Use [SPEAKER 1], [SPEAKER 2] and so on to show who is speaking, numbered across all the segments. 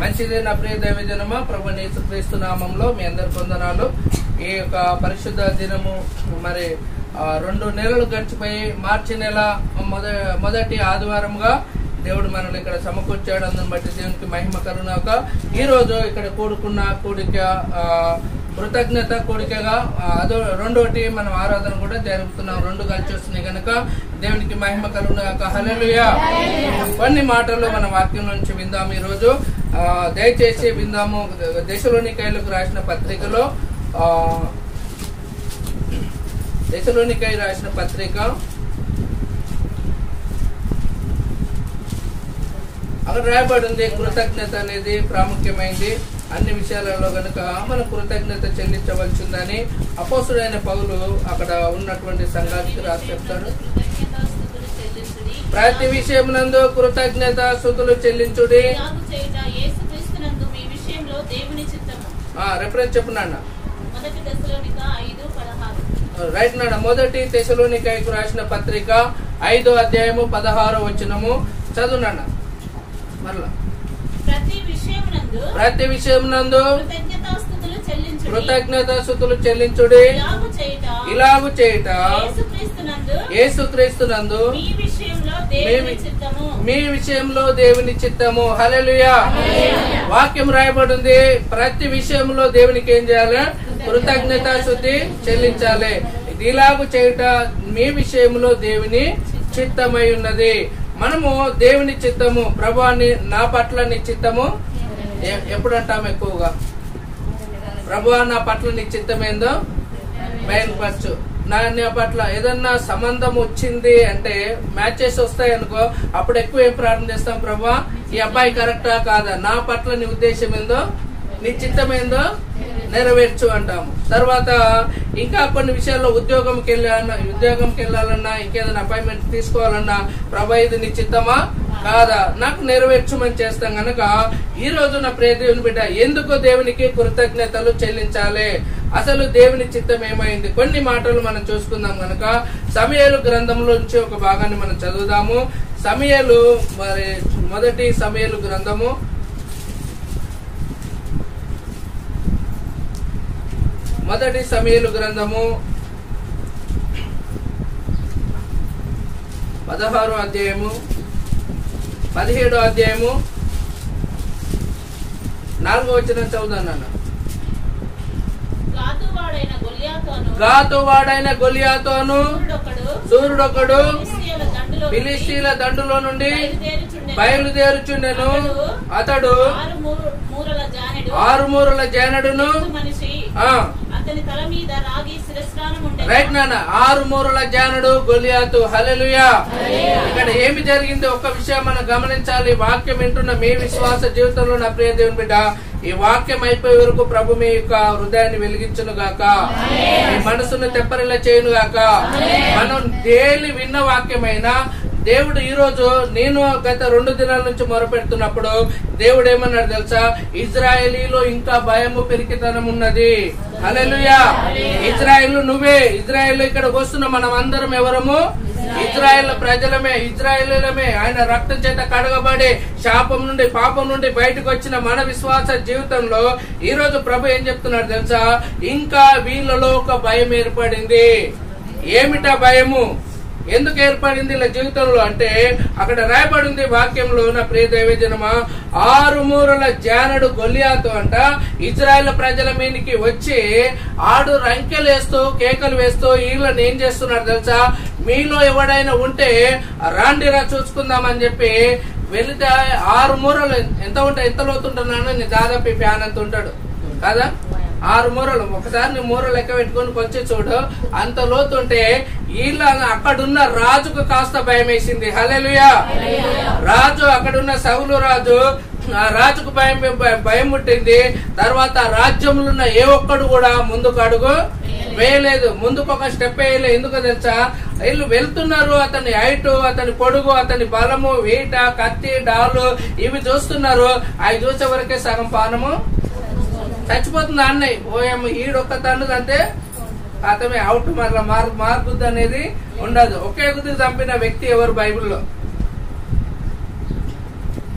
[SPEAKER 1] మంచిది నా ప్రియ దైవజనమ ప్రభు నేసుక్రీస్తు నామంలో మీ అందరి కొందనాలు ఈ యొక్క పరిశుద్ధ దినము మరి రెండు నెలలు గడిచిపోయి మార్చి నెల మొద మొదటి ఆదివారంగా దేవుడు మనల్ని ఇక్కడ సమకూర్చాడు. అందుని బట్టి దేవునికి మహిమ కరుణాక ఈ రోజు ఇక్కడ కూడుకున్న కూడిక కృతజ్ఞత కోరికగా అదో రెండోటి మనం ఆరాధన కూడా జరుపుతున్నాం. రెండు కలిసి వస్తున్నాయి కనుక దేవునికి మహిమ కలుగునాక హలలుయా కొన్ని మాటలు మన వాక్యం నుంచి విందాం ఈ రోజు దయచేసి విందాము. దేశలోని కైలకు రాసిన పత్రికలో ఆ, దశలోనికై రాసిన పత్రిక. అక్కడ రాయబడి ఉంది కృతజ్ఞత అనేది ప్రాముఖ్యమైంది. అన్ని విషయాలలో కనుక మన కృతజ్ఞత చెల్లించవలసిందని అపోసుడైన పౌలు అక్కడ ఉన్నటువంటి సంఘానికి రాసి చెప్తాడు.
[SPEAKER 2] కృతజ్ఞతాస్తుతులు చెల్లించుడి.
[SPEAKER 1] ప్రతి విషయమునందు కృతజ్ఞత స్థుతులు చెల్లించుడి.
[SPEAKER 2] ఇలాగు చేయుట
[SPEAKER 1] రెఫరెన్స్ రైట్ నాన్న. మొదటి తెశలోనికైకు రాసిన పత్రిక ఐదో అధ్యాయము పదహారో వచనము. చదువునన్న మరలా.
[SPEAKER 2] ప్రతి
[SPEAKER 1] ప్రతి
[SPEAKER 2] కృతజ్ఞతాస్తుతులు చెల్లించుడి.
[SPEAKER 1] కృతజ్ఞత స్థుతులు చెల్లించుడి.
[SPEAKER 2] ఇలాగు చేయుట. యేసుక్రీస్తునందు మీ విషయంలో దేవుని చిత్తము.
[SPEAKER 1] హల్లెలూయా. వాక్యం రాయబడింది. ప్రతి విషయంలో దేవునికి ఏం చేయాలి? కృతజ్ఞత శుద్ధి చెల్లించాలి. ఇది ఇలాగు చేయుట మీ విషయంలో దేవుని చిత్తమై ఉన్నది. మనము దేవుని చిత్తము ప్రభాని నా పట్ల నీ చిత్తము ఎప్పుడు అంటాం ఎక్కువగా? ప్రభు నా పట్ల నీ చిత్తమేందో? బయలుపరచు. నా పట్ల ఏదన్నా సంబంధం వచ్చింది అంటే మ్యాచెస్ వస్తాయి అనుకో అప్పుడు ఎక్కువ ఏం ప్రార్థన చేస్తాం ప్రభా ఈ అబ్బాయి కరెక్టా కాదా? నా పట్ల నీ ఉద్దేశం ఏందో? నీ చిత్తం ఏందో నెరవేర్చు అంటాము. తర్వాత ఇంకా కొన్ని విషయాల్లో ఉద్యోగంకి వెళ్ళాలన్నా ఉద్యోగంకి వెళ్ళాలన్నా ఇంకేదైనా అపాయింట్మెంట్ తీసుకోవాలన్నా ప్రభా ఇది నీ చిత్తమా? కాదా? నాకు నెరవేర్చమని చేస్తాం గనక ఈ రోజు నా ప్రేదేవుని బిడ్డ ఎందుకు దేవునికి కృతజ్ఞతలు చెల్లించాలి. అసలు దేవుని చిత్తం ఏమైంది? కొన్ని మాటలు మనం చూసుకుందాం గనక సమయలు గ్రంథంలోంచి ఒక భాగాన్ని మనం చదువుదాము. సమయాలు మరి మొదటి సమయలు గ్రంథము మొదటి సమయలు గ్రంథము పదహారో అధ్యాయము పదిహేడో అధ్యాయము నాలుగో వచ్చిన చదువుదాను నాన్న.
[SPEAKER 2] గాతువాడైన గొలియాతోను సూర్యుడొకడు ఫిలిష్తీయుల దండులో
[SPEAKER 1] నుండి
[SPEAKER 2] బయలుదేరుచుండెను.
[SPEAKER 1] అతడు ఆరుమూరల జనడును
[SPEAKER 2] అతని తల మీద రాగి శిరస్నానం.
[SPEAKER 1] రైట్ నాన్న ఆరు మూరల జానుడు గొలియాతు హల్లెలూయా. ఇక్కడ ఏమి జరిగింది ఒక్క విషయం మనం గమనించాలి. వాక్యం వింటున్న మీ విశ్వాస జీవితంలో నా ప్రియ దేవుని బిడ్డ ఈ వాక్యం అయిపోయే వరకు ప్రభు మీ యొక్క హృదయాన్ని వెలిగించును గాక. మీ మనసును తెప్పరిలా చేయును గాక. మనం డైలీ విన్న వాక్యమైనా దేవుడు ఈరోజు నేను గత రెండు దినాల నుంచి మొరపెడుతున్నప్పుడు దేవుడు ఏమన్నాడు తెలుసా? ఇజ్రాయలీలో ఇంకా భయము పెరికితనం ఉన్నది. అలెలుయా ఇజ్రాయేల్ నువ్వే. ఇజ్రాయేల్ ఇక్కడికి వస్తున్న మనం అందరం ఎవరము? ఇజ్రాయేల్ ప్రజలమే ఇజ్రాయలమే ఆయన రక్తం చేత కడగబడి శాపం నుండి పాపం నుండి బయటకు వచ్చిన మన విశ్వాస జీవితంలో ఈ రోజు ప్రభు ఏం చెప్తున్నాడు తెలుసా? ఇంకా వీళ్ళలో ఒక భయం ఏర్పడింది. ఏమిటా భయము? ఎందుకు ఏర్పడింది ఇలా జీవితంలో అంటే అక్కడ రాయబడింది వాక్యంలో నా ప్రియ దైవజనమా ఆరు మూరల జానడు గొలియాతో అంట ఇజ్రాయెల్ ప్రజల మీదకి వచ్చి ఆడు రంకెలు వేస్తూ కేకలు వేస్తూ వీళ్ళని ఏం చేస్తున్నారు తెలుసా? మీలో ఎవడైనా ఉంటే రాండిరా చూసుకుందామని చెప్పి వెళితే ఆరు మూరలు ఎంత ఉంటాయి? ఎంత లోతుంటున్నాను నేను దాదాపు ఫ్యాన్ అంత ఉంటాడు. కదా? ఆరు మూరలు ఒకసారి నీ మూరలు లెక్క పెట్టుకొని కొంచెం చూడు. అంత లోతుంటే వీళ్ళ అక్కడున్న రాజుకు కాస్త భయం వేసింది. రాజు అక్కడున్న సవులు రాజు ఆ రాజుకు భయం భయం పుట్టింది. తర్వాత రాజ్యంలో ఉన్న ఏ ఒక్కడు కూడా ముందుకు అడుగు వేయలేదు. ముందుకు ఒక స్టెప్ వేయలేదు ఎందుకు తెలుసా? వీళ్ళు వెళ్తున్నారు. అతని హైట్ అతని పొడుగు అతని బలము వేట కత్తి డాలు ఇవి చూస్తున్నారు. అవి చూసే వరకే సగం పానము చచ్చిపోతుంది అన్నయ్య. ఓయమ్మ ఈడొక్క తండ్రి అంటే అతమే అవుట్ మరలా మార్ మార్పుద్ది అనేది ఉండదు. ఒకే గుద్ది చంపిన వ్యక్తి ఎవరు బైబిల్లో?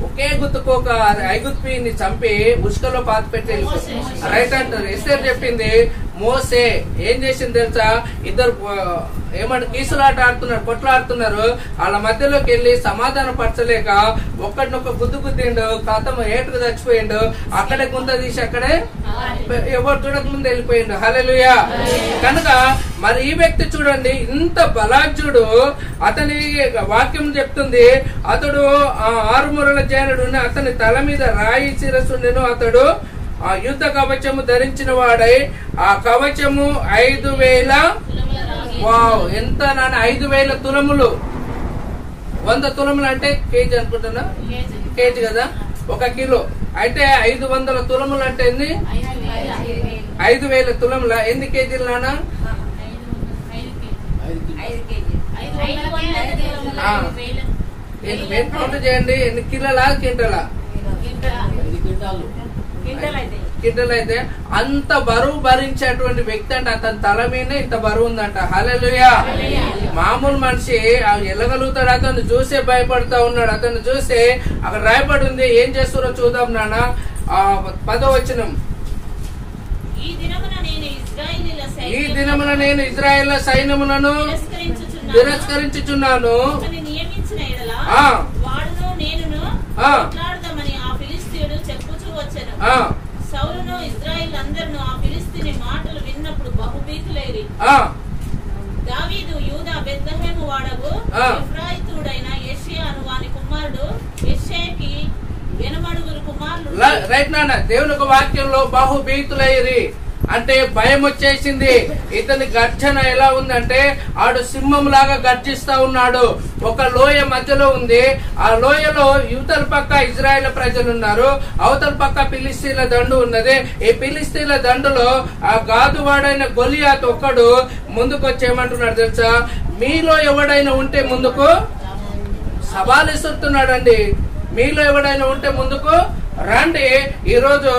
[SPEAKER 1] ఒకే గుర్తుకు ఒక ఐగుత్పిని చంపి ఉసుకలో పాత పెట్టి రైట్ అంటారు. ఎస్టర్ చెప్పింది మోసే ఏం చేసింది తెలుసా? ఇద్దరు ఏమంటే కీసులాట ఆడుతున్నారు కొట్లాడుతున్నారు. వాళ్ళ మధ్యలోకి వెళ్ళి సమాధానం పరచలేక ఒక్కడినొక్క గుద్దు గుద్దిండు కథం ఏటుకు చచ్చిపోయిండు అక్కడే గుంత తీసి అక్కడే ఎవరు చూడక ముందు వెళ్ళిపోయిండు. హల్లెలూయా. కనుక మరి ఈ వ్యక్తి చూడండి ఇంత బలాజ్యుడు అతని వాక్యం చెప్తుంది అతడు ఆ ఆరుమూరల జైనుడు అతని తల మీద రాయి శిరస్సుండెను అతడు. ఆ యుద్ధ కవచము ధరించిన వాడై ఆ కవచము ఐదు వేల వావ్ ఎంత నాన్న? ఐదు వేల తులములు. వంద తులములు అంటే కేజీ అనుకుంటున్నా? కేజీ కదా? ఒక కిలో. అయితే ఐదు వందల తులములు అంటే ఎన్ని? ఐదు వేల తులముల? ఎన్ని కేజీలు నాన్న? కౌంట్ చేయండి. ఎన్ని కిలోలా? కింటలా? కింటలు అయితే అంత బరువు భరించేటువంటి వ్యక్తి అంటే. అతని తల మీద ఇంత బరువు ఉందంట. హల్లెలూయా. మామూలు మనిషి ఆ వెళ్ళగలుగుతాడు అతను చూసే భయపడుతా ఉన్నాడు. అతను చూసి అక్కడ రాయబడి ఉంది ఏం చేస్తారో చూద్దాం నాన్న. ఆ పదో వచనం.
[SPEAKER 2] ఈ దినమున నేను
[SPEAKER 1] నేను ఇజ్రాయేల్ సైన్యములను
[SPEAKER 2] తిరస్కరించుచున్నాను. వాడును నేనును
[SPEAKER 1] ఆ.
[SPEAKER 2] సౌలును ఇజ్రాయిల్ అందరును ఆ ఫిలిస్తీని మాటలు విన్నప్పుడు బహుభీతులైరి. దావీదు యూదా బెత్లహేము వాడగు. ఎఫ్రాయితుడైన యెషయాను వాని కుమారుడు యెషయాకి ఎనమడుగురు కుమారులు
[SPEAKER 1] రైట్ నాన్న దేవుని వాక్యంలో బాహుబీతులయ్యి అంటే భయం వచ్చేసింది. ఇతని గర్జన ఎలా ఉందంటే ఆడు సింహం లాగా గర్జిస్తా ఉన్నాడు. ఒక లోయ మధ్యలో ఉంది. ఆ లోయలో యువతల పక్క ఇజ్రాయెల్ ప్రజలు ఉన్నారు. అవతల పక్క పిలిస్తీన్ల దండు ఉన్నది. ఈ పిలిస్తీన్ల దండులో ఆ గాదువాడైన గొలియాత్ ఒక్కడు ముందుకు వచ్చేయమంటున్నాడు తెలుసా? మీలో ఎవడైనా ఉంటే ముందుకు? సవాలు ఇస్తున్నాడండి మీలో ఎవడైనా ఉంటే ముందుకు? రండి ఈరోజు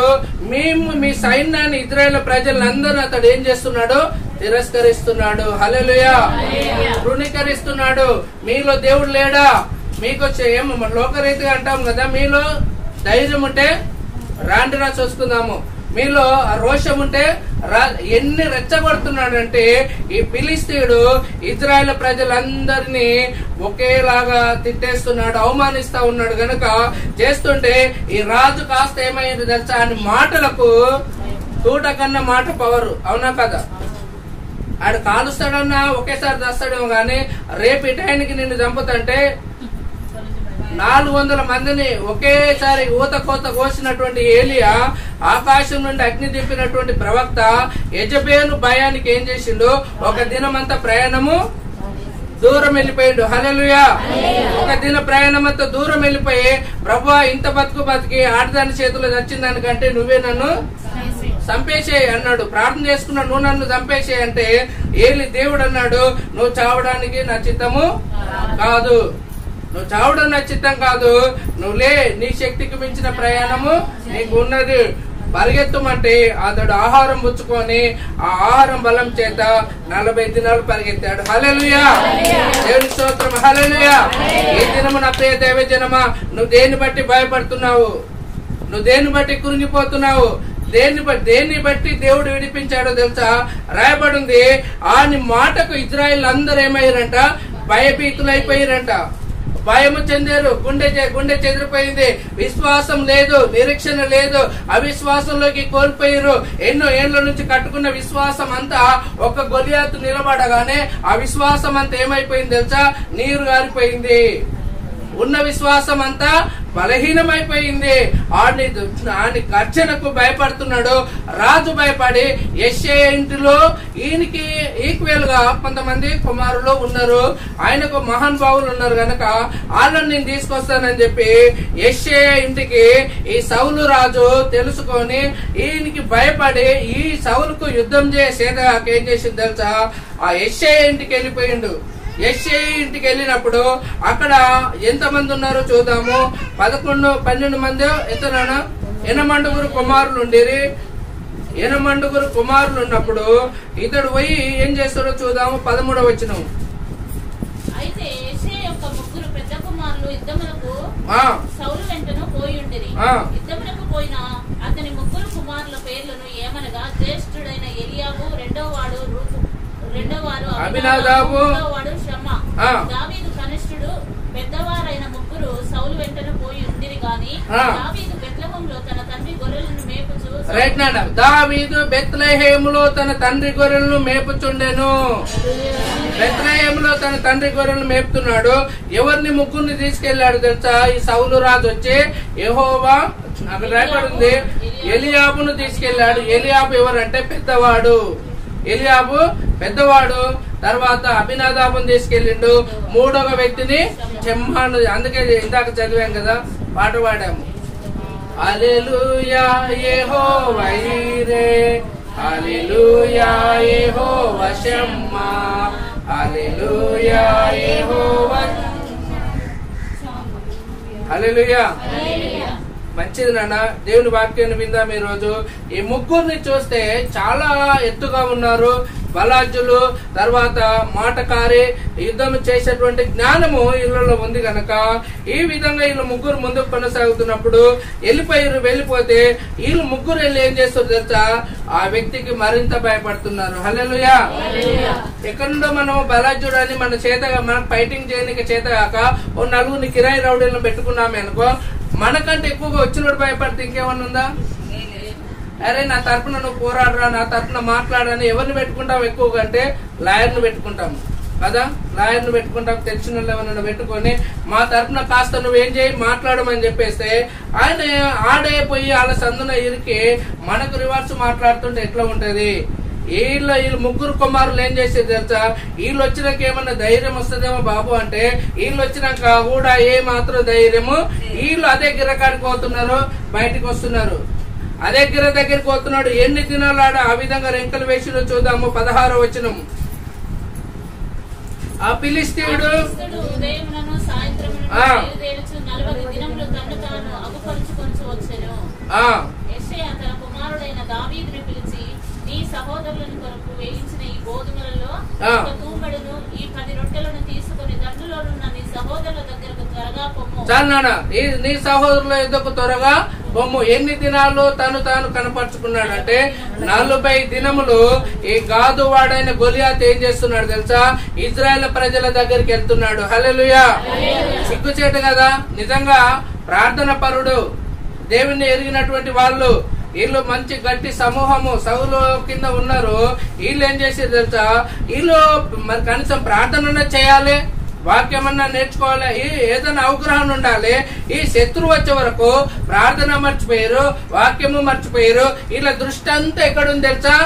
[SPEAKER 1] మేము మీ సైన్యాన్ని ఇజ్రాయేల్ ప్రజలందరూ అతడు ఏం చేస్తున్నాడు? తిరస్కరిస్తున్నాడు. హలలుయా తృణీకరిస్తున్నాడు. మీలో దేవుడు లేడా? మీకు ఏమో లోకరీతిగా అంటాం కదా మీలో ధైర్యం ఉంటే రాండి రా చూసుకుందాము. మీలో ఆ రోషం ఉంటే రా ఎన్ని రెచ్చగొడుతున్నాడంటే ఈ పిలిస్తీయుడు ఇజ్రాయెల్ ప్రజలందరినీ ఒకేలాగా తిట్టేస్తున్నాడు అవమానిస్తా ఉన్నాడు గనక చేస్తుంటే ఈ రాజు కాస్త ఏమైంది తెలుసా అని మాటలకు తూట కన్నా మాట పవరు. అవునా కదా? ఆడు కాలుస్తాడన్నా ఒకేసారి దస్తాడేమో గాని రేపు ఈ టైంకి నిన్ను చంపుతంటే నాలుగు వందల మందిని ఒకేసారి ఊత కోత కోసినటువంటి ఏలియా ఆకాశం నుండి అగ్ని దింపినటువంటి ప్రవక్త యజబేలు భయానికి ఏం చేసిండు? ఒక దినమంతా ప్రయాణము దూరం వెళ్ళిపోయిండు. హలలుయా ఒక దిన ప్రయాణం అంతా దూరం వెళ్ళిపోయి ప్రభా ఇంత బతుకు బతికి ఆడదాని చేతిలో చచ్చిందానికంటే నువ్వే నన్ను చంపేసేయి అన్నాడు. ప్రార్థన చేసుకున్నా నువ్వు నన్ను చంపేసేయి అంటే ఏలి దేవుడు అన్నాడు నువ్వు చావడానికి నా చిత్తము కాదు. నువ్వు చావడం నా చిత్తం కాదు. నువ్వు లే నీ శక్తికి మించిన ప్రయాణము నీకు ఉన్నది పరిగెత్తమంటే అతడు ఆహారం పుచ్చుకొని ఆ ఆహారం బలం చేత నలభై దినాలు పరిగెత్తాడు. హల్లెలూయా! దేవుని స్తోత్రం. హల్లెలూయా! ఈ దినము నా ప్రియ దైవ జనమా నువ్వు దేన్ని బట్టి భయపడుతున్నావు? నువ్వు దేన్ని బట్టి కురిగిపోతున్నావు? దేన్ని బట్టి దేన్ని బట్టి దేవుడు విడిపించాడో తెలుసా? రాయబడింది ఆని మాటకు ఇజ్రాయిల్ అందరూ ఏమయ్యారంట? భయభీతులైపోయారంట. భయము చెందారు. గుండె గుండె చెదిరిపోయింది. విశ్వాసం లేదు నిరీక్షణ లేదు. అవిశ్వాసంలోకి కోల్పోయారు ఎన్నో ఏళ్ళ నుంచి కట్టుకున్న విశ్వాసం అంతా ఒక గొలియాతు నిలబడగానే ఆ విశ్వాసం అంతా ఏమైపోయింది తెలుసా? నీరు గారిపోయింది. ఉన్న విశ్వాసం అంతా బలహీనమైపోయింది. ఆడిని ఆని గర్జనకు భయపడుతున్నాడు. రాజు భయపడి యశ్య ఇంటిలో ఈయనకి ఈక్వల్గా కొంతమంది కుమారులు ఉన్నారు. ఆయనకు మహాన్ భావులు ఉన్నారు గనక వాళ్ళని నేను తీసుకొస్తానని చెప్పి యశ్య ఇంటికి ఈ సౌలు రాజు తెలుసుకొని ఈయనకి భయపడి ఈ సౌలుకు యుద్ధం చేసేదాకా ఏం చేసింది తెలుసా? ఆ యశ్య ఇంటికి వెళ్ళిపోయిండు. యశ్ఐ ఇంటికి వెళ్ళినప్పుడు అక్కడ ఎంత మంది ఉన్నారో చూద్దాము. పదకొండు పన్నెండు మంది ఎంతనా ఎనమండుగురు కుమారులు ఉండేరి ఎనమండుగురు కుమారులు ఉన్నప్పుడు ఇతడు పోయి ఏం చేస్తాడో చూద్దాము. పదమూడవ వచ్చిన
[SPEAKER 2] అయితే యెషయా యొక్క ముగ్గురు పెద్ద కుమారులు యుద్ధములకు
[SPEAKER 1] ఆ,
[SPEAKER 2] సౌలు వెంటను పోయుండిరి.
[SPEAKER 1] ఆ.
[SPEAKER 2] యుద్ధమునకు పోయిన అతని ముగ్గురు కుమారుల పేర్లను ఏమనగా జ్యేష్ఠుడైన ఎలియాబు రెండవ వాడు
[SPEAKER 1] ఆ.
[SPEAKER 2] దావీదు కనిష్ఠుడు పెద్దవారైన ముగ్గురు సౌలు వెంటను పోయి ఉండిరి గాని
[SPEAKER 1] ఆ.
[SPEAKER 2] దావీదు బెత్లెహేములో తన తండ్రి గొర్రెలను మేపుచు
[SPEAKER 1] రైట్ నాన్న. దావీదు బెత్లహేములో తన తండ్రి గొర్రెలను మేపుచుండెను. బెత్లహేములో తన తండ్రి గొర్రెలను మేపుతున్నాడు. ఎవరిని ముగ్గురిని తీసుకెళ్ళాడు తెలుసా? ఈ సౌలు రాజు వచ్చి యెహోవా అక్కడ రాయబడి ఉంది ఎలియాబును తీసుకెళ్ళాడు ఎలియాబు ఎవరంటే పెద్దవాడు. ఎలియాబు పెద్దవాడు తర్వాత అభినాదాబుని తీసుకెళ్ళిండు. మూడవ వ్యక్తిని చెమ్మాను అందుకే ఇందాక చదివాం కదా పాట పాడాము. అలెలుయా యెహోవా ఈరే. అలెలుయా యెహోవా షమ్మా అలెలుయా యెహోవా హల్లెలూయా మంచిది నాన్న. దేవుని వాక్యాన్ని విందాం ఈ రోజు ఈ ముగ్గురిని చూస్తే చాలా ఎత్తుగా ఉన్నారు. బలాజులు తర్వాత మాటకారి యుద్ధం చేసేటువంటి జ్ఞానము ఇళ్ళలో ఉంది గనక ఈ విధంగా వీళ్ళు ముగ్గురు ముందుకు కొనసాగుతున్నప్పుడు వెళ్ళిపోయి వెళ్ళిపోతే వీళ్ళు ముగ్గురు వెళ్ళి ఏం చేస్తారు తెలుసా? ఆ వ్యక్తికి మరింత భయపడుతున్నారు. హలెలుయా ఎక్కడి నుండో మనం బలాజుడు అని మన చేత మనం ఫైటింగ్ చేయడానికి చేత కాక ఓ నలుగురిని కిరాయి రౌడీలను పెట్టుకున్నామే అనుకో మనకంటే ఎక్కువగా వచ్చినోడు భయపడితే ఇంకేమన్నా ఉందా? అరే నా తరపున నువ్వు పోరాడరా నా తరపున మాట్లాడని ఎవరిని పెట్టుకుంటాం ఎక్కువగా అంటే లాయర్ను పెట్టుకుంటాం కదా? లాయర్ను పెట్టుకుంటాం తెలిసిన వాళ్ళు ఎవరైనా పెట్టుకొని మా తరపున కాస్త నువ్వేం చేయి మాట్లాడమని చెప్పేస్తే ఆయన ఆడే పోయి వాళ్ళ సందున ఇరికి మనకు రివర్స్ మాట్లాడుతుంటే ఎట్లా ఉంటది? వీళ్ళ వీళ్ళు ముగ్గురు కుమారులు ఏం చేసేది తెలుసా? వీళ్ళు వచ్చినాక ఏమన్నా ధైర్యం వస్తుందేమో బాబు అంటే వీళ్ళు వచ్చినాక కూడా ఏ మాత్రం ధైర్యము వీళ్ళు అదే గిరకాడికి పోతున్నారు బయటికి వస్తున్నారు. అదే గిర దగ్గరికి పోతున్నాడు. ఎన్ని దినాలు ఆడ ఆ విధంగా రెంకలు వేసినో చూద్దాము. పదహారో వచనము ఆ పిలిస్తీయుడు
[SPEAKER 2] నీ సహోదరులను కొరకు వేయించిన ఈ గోధుమలలో. ఒక తూమెడును ఈ పది రొట్టెలను తీసుకుని దండులోనున్న నీ సహోదరుల పొమ్ము
[SPEAKER 1] చాలు నాన్న నీ నీ సహోదరుల యుద్ధకు త్వరగా బొమ్ము ఎన్ని దినాలు తను తాను కనపరుచుకున్నాడంటే నలభై దినములు ఈ గాదు వాడైన గొలియాత్ ఏం చేస్తున్నాడు తెలుసా? ఇజ్రాయెల్ ప్రజల దగ్గరికి వెళ్తున్నాడు. హల్లెలూయా. సిగ్గుచేటు కదా? నిజంగా ప్రార్థన పరుడు. దేవుణ్ణి ఎరిగినటువంటి వాళ్ళు వీళ్ళు మంచి గట్టి సమూహము సౌలు కింద ఉన్నారు. వీళ్ళు ఏం చేసేది తెలుసా? వీళ్ళు మరి కనీసం ప్రార్థన చేయాలి. వాక్యమన్నా నేర్చుకోవాలి? ఏదైనా అవగాహన ఉండాలి. ఈ శత్రువు వచ్చే వరకు ప్రార్థన మర్చిపోయారు వాక్యము మర్చిపోయారు. వీళ్ళ దృష్టి అంతా ఎక్కడుంది తెలుసా?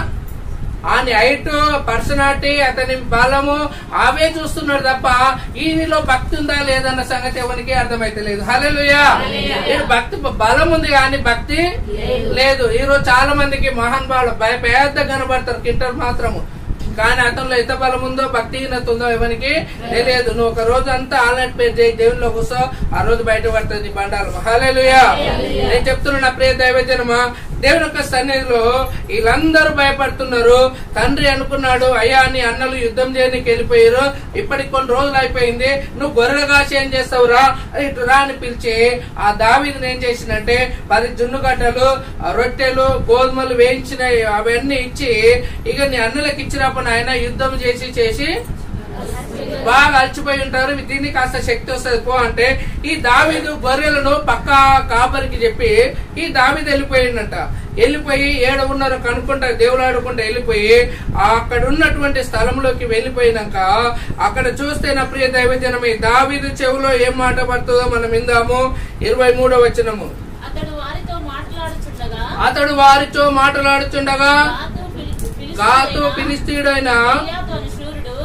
[SPEAKER 1] ఆయన హైట్ పర్సనాలిటీ అతని బలము అవే చూస్తున్నాడు తప్ప ఈయనలో భక్తి ఉందా లేదన్న సంగతి ఎవరికి అర్థమైతలేదు హల్లెలూయా. ఈయన భక్తి బలం ఉంది కానీ భక్తి లేదు. ఈ రోజు చాలా మందికి మహాన్ బాలు పెద్ద కనబడతారు కింటర్ మాత్రము. కానీ అతనిలో ఎంత బలం ఉందో భక్తిహీనత ఉందో ఎవరికి తెలియదు. నువ్వు ఒక రోజు అంతా ఆన్లైన్ పేరు చేయి దేవుల్లో కూర్చో ఆ రోజు బయట పడుతుంది బండారు. హాలేలుయా నేను చెప్తున్నా నా ప్రియ దైవజనమా దేవుని యొక్క సన్నిధిలో వీళ్ళందరూ భయపడుతున్నారు. తండ్రి అనుకున్నాడు అయ్యా నీ అన్నలు యుద్ధం చేయడానికి వెళ్ళిపోయారు. ఇప్పటికి కొన్ని రోజులు అయిపోయింది. నువ్వు గొర్రెల ఏం ఏం చేస్తావురా? ఇటు రా అని పిలిచి ఆ దావీదుని ఏం చేసిందంటే పది జున్ను గడ్డలు రొట్టెలు గోధుమలు వేయించిన అవన్నీ ఇచ్చి ఇక నీ అన్నలకు ఇచ్చినప్పుడు ఆయన యుద్ధం చేసి చేసి బాగా అలసిపోయి ఉంటారు. దీన్ని కాస్త శక్తి వస్తుంది. పో అంటే ఈ దావీదు గొర్రెలను పక్క కాపరికి చెప్పి ఈ దావీదు వెళ్ళిపోయిందంట వెళ్ళిపోయి ఏడ ఉన్నారో కనుక్కుంటా దేవుడు ఆడుకుంటా వెళ్ళిపోయి అక్కడ ఉన్నటువంటి స్థలంలోకి వెళ్ళిపోయినాక అక్కడ చూస్తే నా ప్రియ దైవజనం ఈ దావీదు చెవులో ఏం మాట పడుతుందో మనం విందాము. ఇరవై మూడో వచనము.
[SPEAKER 2] అతడు వారితో మాట్లాడుచుండగా
[SPEAKER 1] అతడు వారితో మాట్లాడుచుండగా
[SPEAKER 2] గాతు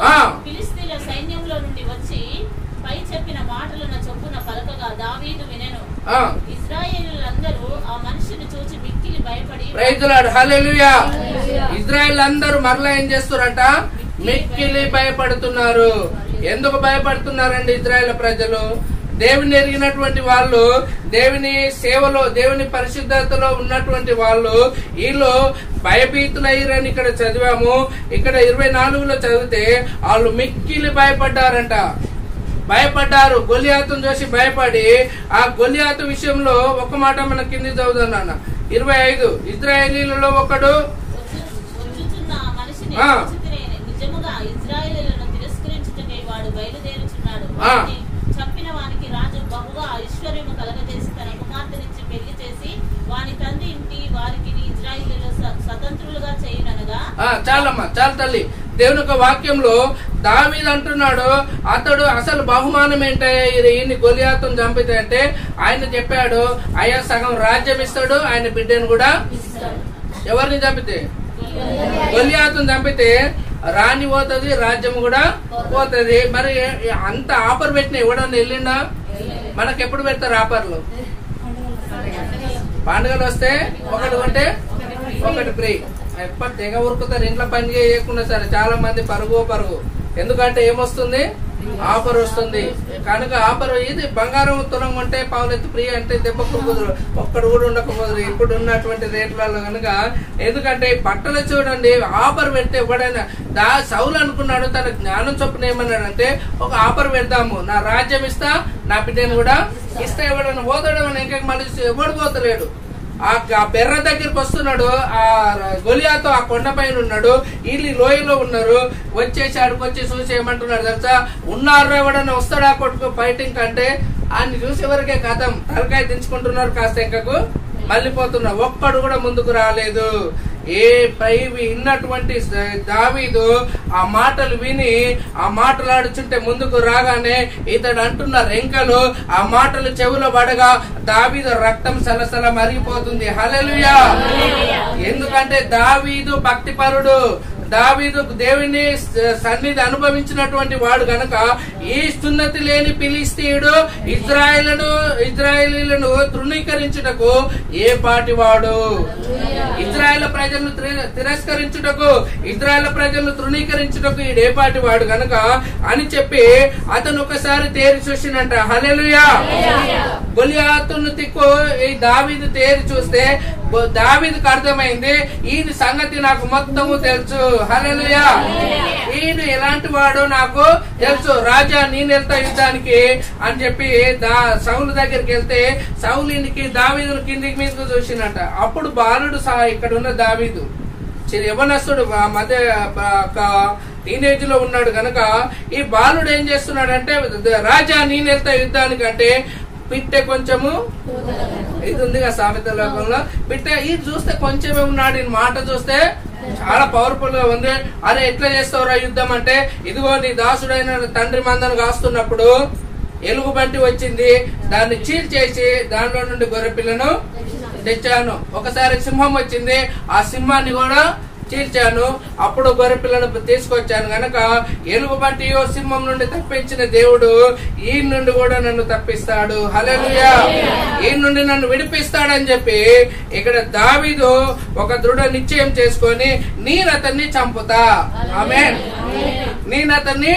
[SPEAKER 1] ఆ.
[SPEAKER 2] ఫిలిస్తీన్ల సైన్యంలో నుండి వచ్చి పై చెప్పిన మాటలను చొప్పున పలకగా దావీదు వినెను.
[SPEAKER 1] ఆ.
[SPEAKER 2] ఇజ్రాయేలీలందరూ ఆ మనిషిని చూచి మిక్కిలి భయపడి
[SPEAKER 1] ప్రైజులాడు హల్లెలూయా ఇజ్రాయెల్ అందరూ మరలా ఏం చేస్తారంట మిక్కిలి భయపడుతున్నారు. ఎందుకు భయపడుతున్నారండి ఇజ్రాయెల్ ప్రజలు? దేవుని ఎరిగినటువంటి వాళ్ళు దేవుని సేవలో దేవుని పరిశుద్ధతలో ఉన్నటువంటి వాళ్ళు వీళ్ళు భయభీతులయ్యారని ఇక్కడ చదివాము. ఇక్కడ ఇరవై నాలుగులో చదివితే వాళ్ళు మిక్కిలి భయపడ్డారంట. భయపడ్డారు. గొలియాతును చూసి భయపడి ఆ గొలియాతు విషయంలో ఒక మాట మన కింది చదువుతున్నాను ఇరవై ఐదు. ఇజ్రాయేలీలలో ఒకడు.
[SPEAKER 2] నిజముగా తిరస్కరించుటకై వాడు బయలుదేరుచున్నాడు. చంపిన వానికి రాజు బహుగా ఐశ్వర్యము కలగజేసి తన కుమార్తెనిచ్చి పెళ్ళి చేసి వాని తండ్రి ఇంటి వారికి ఇజ్రాయేలీలు స్వతంత్రులుగా చేయననగా
[SPEAKER 1] ఆ చాలమ్మా చాలు తల్లి. దేవుని యొక్క వాక్యంలో దావీదు అంటున్నాడు అతడు అసలు బహుమానం ఏంటయ్యా ఈయన్ని గొలియాతును చంపితే అంటే ఆయన చెప్పాడు అయ్యా సగం రాజ్యం ఇస్తాడు ఆయన బిడ్డను కూడా ఎవరిని చంపితే? గొలియాతును చంపితే రాణి పోతుంది రాజ్యం కూడా పోతుంది. మరి అంత ఆఫర్ పెట్టిన ఎవడన్నా వెళ్ళిండా? మనకి ఎప్పుడు పెడతారు ఆఫర్లు? పండుగలు వస్తే ఒకటి కొంటే ఒకటి ఫ్రీ. ఎప్పటి తెగ ఉరుకుతారు ఇంట్లో పని చేయకుండా సరే. చాలా మంది పరుగు పరుగు. ఎందుకంటే ఏమొస్తుంది? ఆఫర్ వస్తుంది. కనుక ఆఫర్ ఇది బంగారం తులం ఉంటే పావులెత్తు ఫ్రీ అంటే దెబ్బకు కుదరు ఒక్కడు కూడా ఉండకపోదురు. ఇప్పుడు ఉన్నటువంటి రేట్లలో కనుక ఎందుకంటే బట్టలు చూడండి ఆఫర్ పెడితే ఎవడైనా దా సౌలు అనుకున్నాడు తన జ్ఞానం చొప్పున ఏమన్నాడంటే ఒక ఆఫర్ పెడదాము. నా రాజ్యం ఇస్తా నా బిడ్డను కూడా ఇస్తా. ఎవడన్నా పోతాడు ఇంకా మళ్ళీ ఎవడు పోతలేడు? ఆ బెర్ర దగ్గరికి వస్తున్నాడు ఆ గొలియాతో ఆ కొండ పైన ఉన్నాడు వీళ్ళు లోయలో ఉన్నారు వచ్చేసి ఆడికి వచ్చి చూసి ఏమంటున్నాడు తెలుసా? ఉన్నారు ఎవడన్నా వస్తాడా కొట్టుకు ఫైటింగ్ కంటే? ఆయన చూసేవరకే కథం తలకాయ దించుకుంటున్నారు కాస్త ఇంకకు మళ్ళీ పోతున్నా ఒక్కడు కూడా ముందుకు రాలేదు. ఏ పై విన్నటువంటి దావీదు ఆ మాటలు విని ఆ మాటలాడుచుంటే ముందుకు రాగానే ఇతడు అంటున్న రెంకలు ఆ మాటలు చెవులో పడగా దావీదు రక్తం సలసల మరిగిపోతుంది. హల్లెలూయా! ఎందుకంటే దావీదు భక్తిపరుడు. దావీదు దేవుని సన్నిధి అనుభవించినటువంటి వాడు గనక ఈ సున్నతి లేని పిలిస్తీయుడు ఇజ్రాయలను ఇజ్రాయలీలను తృణీకరించుటకు ఏ పాటి వాడు? ఇజ్రాయల్ ప్రజలను తిరస్కరించుటకు ఇజ్రాయల్ ప్రజలను తృణీకరించుటకు ఏ పాటి వాడు గనక అని చెప్పి అతను ఒకసారి తేరి చూసినంట హలెలుయా గొలియాతును తిక్కు ఈ దావీదు తేరి చూస్తే దావీదుకు అర్థమైంది ఈ సంగతి నాకు మొత్తము తెలుసు. హల్లెలూయా. ఈయన ఎలాంటి వాడో నాకు తెలుసు. రాజా నేను వెళ్తా యుద్ధానికి అని చెప్పి దా సౌలు దగ్గరికి వెళ్తే సౌలినికి దావీదులు కిందికి మీదకు చూసినట్ట అప్పుడు బాలుడు సహా ఇక్కడ ఉన్న దావీదు. యవనస్తుడు మధ్య టీనేజ్లో ఉన్నాడు కనుక ఈ బాలుడు ఏం చేస్తున్నాడంటే రాజా నేను వెళ్తా యుద్ధానికి అంటే పిట్టే కొంచెము ఇది ఉంది కదా సామెత లోకంలో. పిట్టే ఇది చూస్తే కొంచెమే ఉన్నాడు ఈ మాట చూస్తే చాలా పవర్ఫుల్గా ఉంది. అరే ఎట్లా చేస్తావురా యుద్ధం అంటే ఇదిగో నీ దాసుడైన తండ్రి మందను కాస్తున్నప్పుడు ఎలుగుబంటి వచ్చింది. దాన్ని చీల్చేసి దానిలో నుండి గొర్రె పిల్లను తెచ్చాను. ఒకసారి సింహం వచ్చింది. ఆ సింహాన్ని కూడా చీల్చాను అప్పుడు గొర్రె పిల్లను తీసుకొచ్చాను. గనక ఎలుగుబంటి ఓ సింహం నుండి తప్పించిన దేవుడు ఈ నుండి కూడా నన్ను తప్పిస్తాడు. హల్లెలూయా. ఈ నుండి నన్ను విడిపిస్తాడని చెప్పి ఇక్కడ దావీదు ఒక దృఢ నిశ్చయం చేసుకొని నేను అతన్ని చంపుతా. ఆమె నేను అతన్ని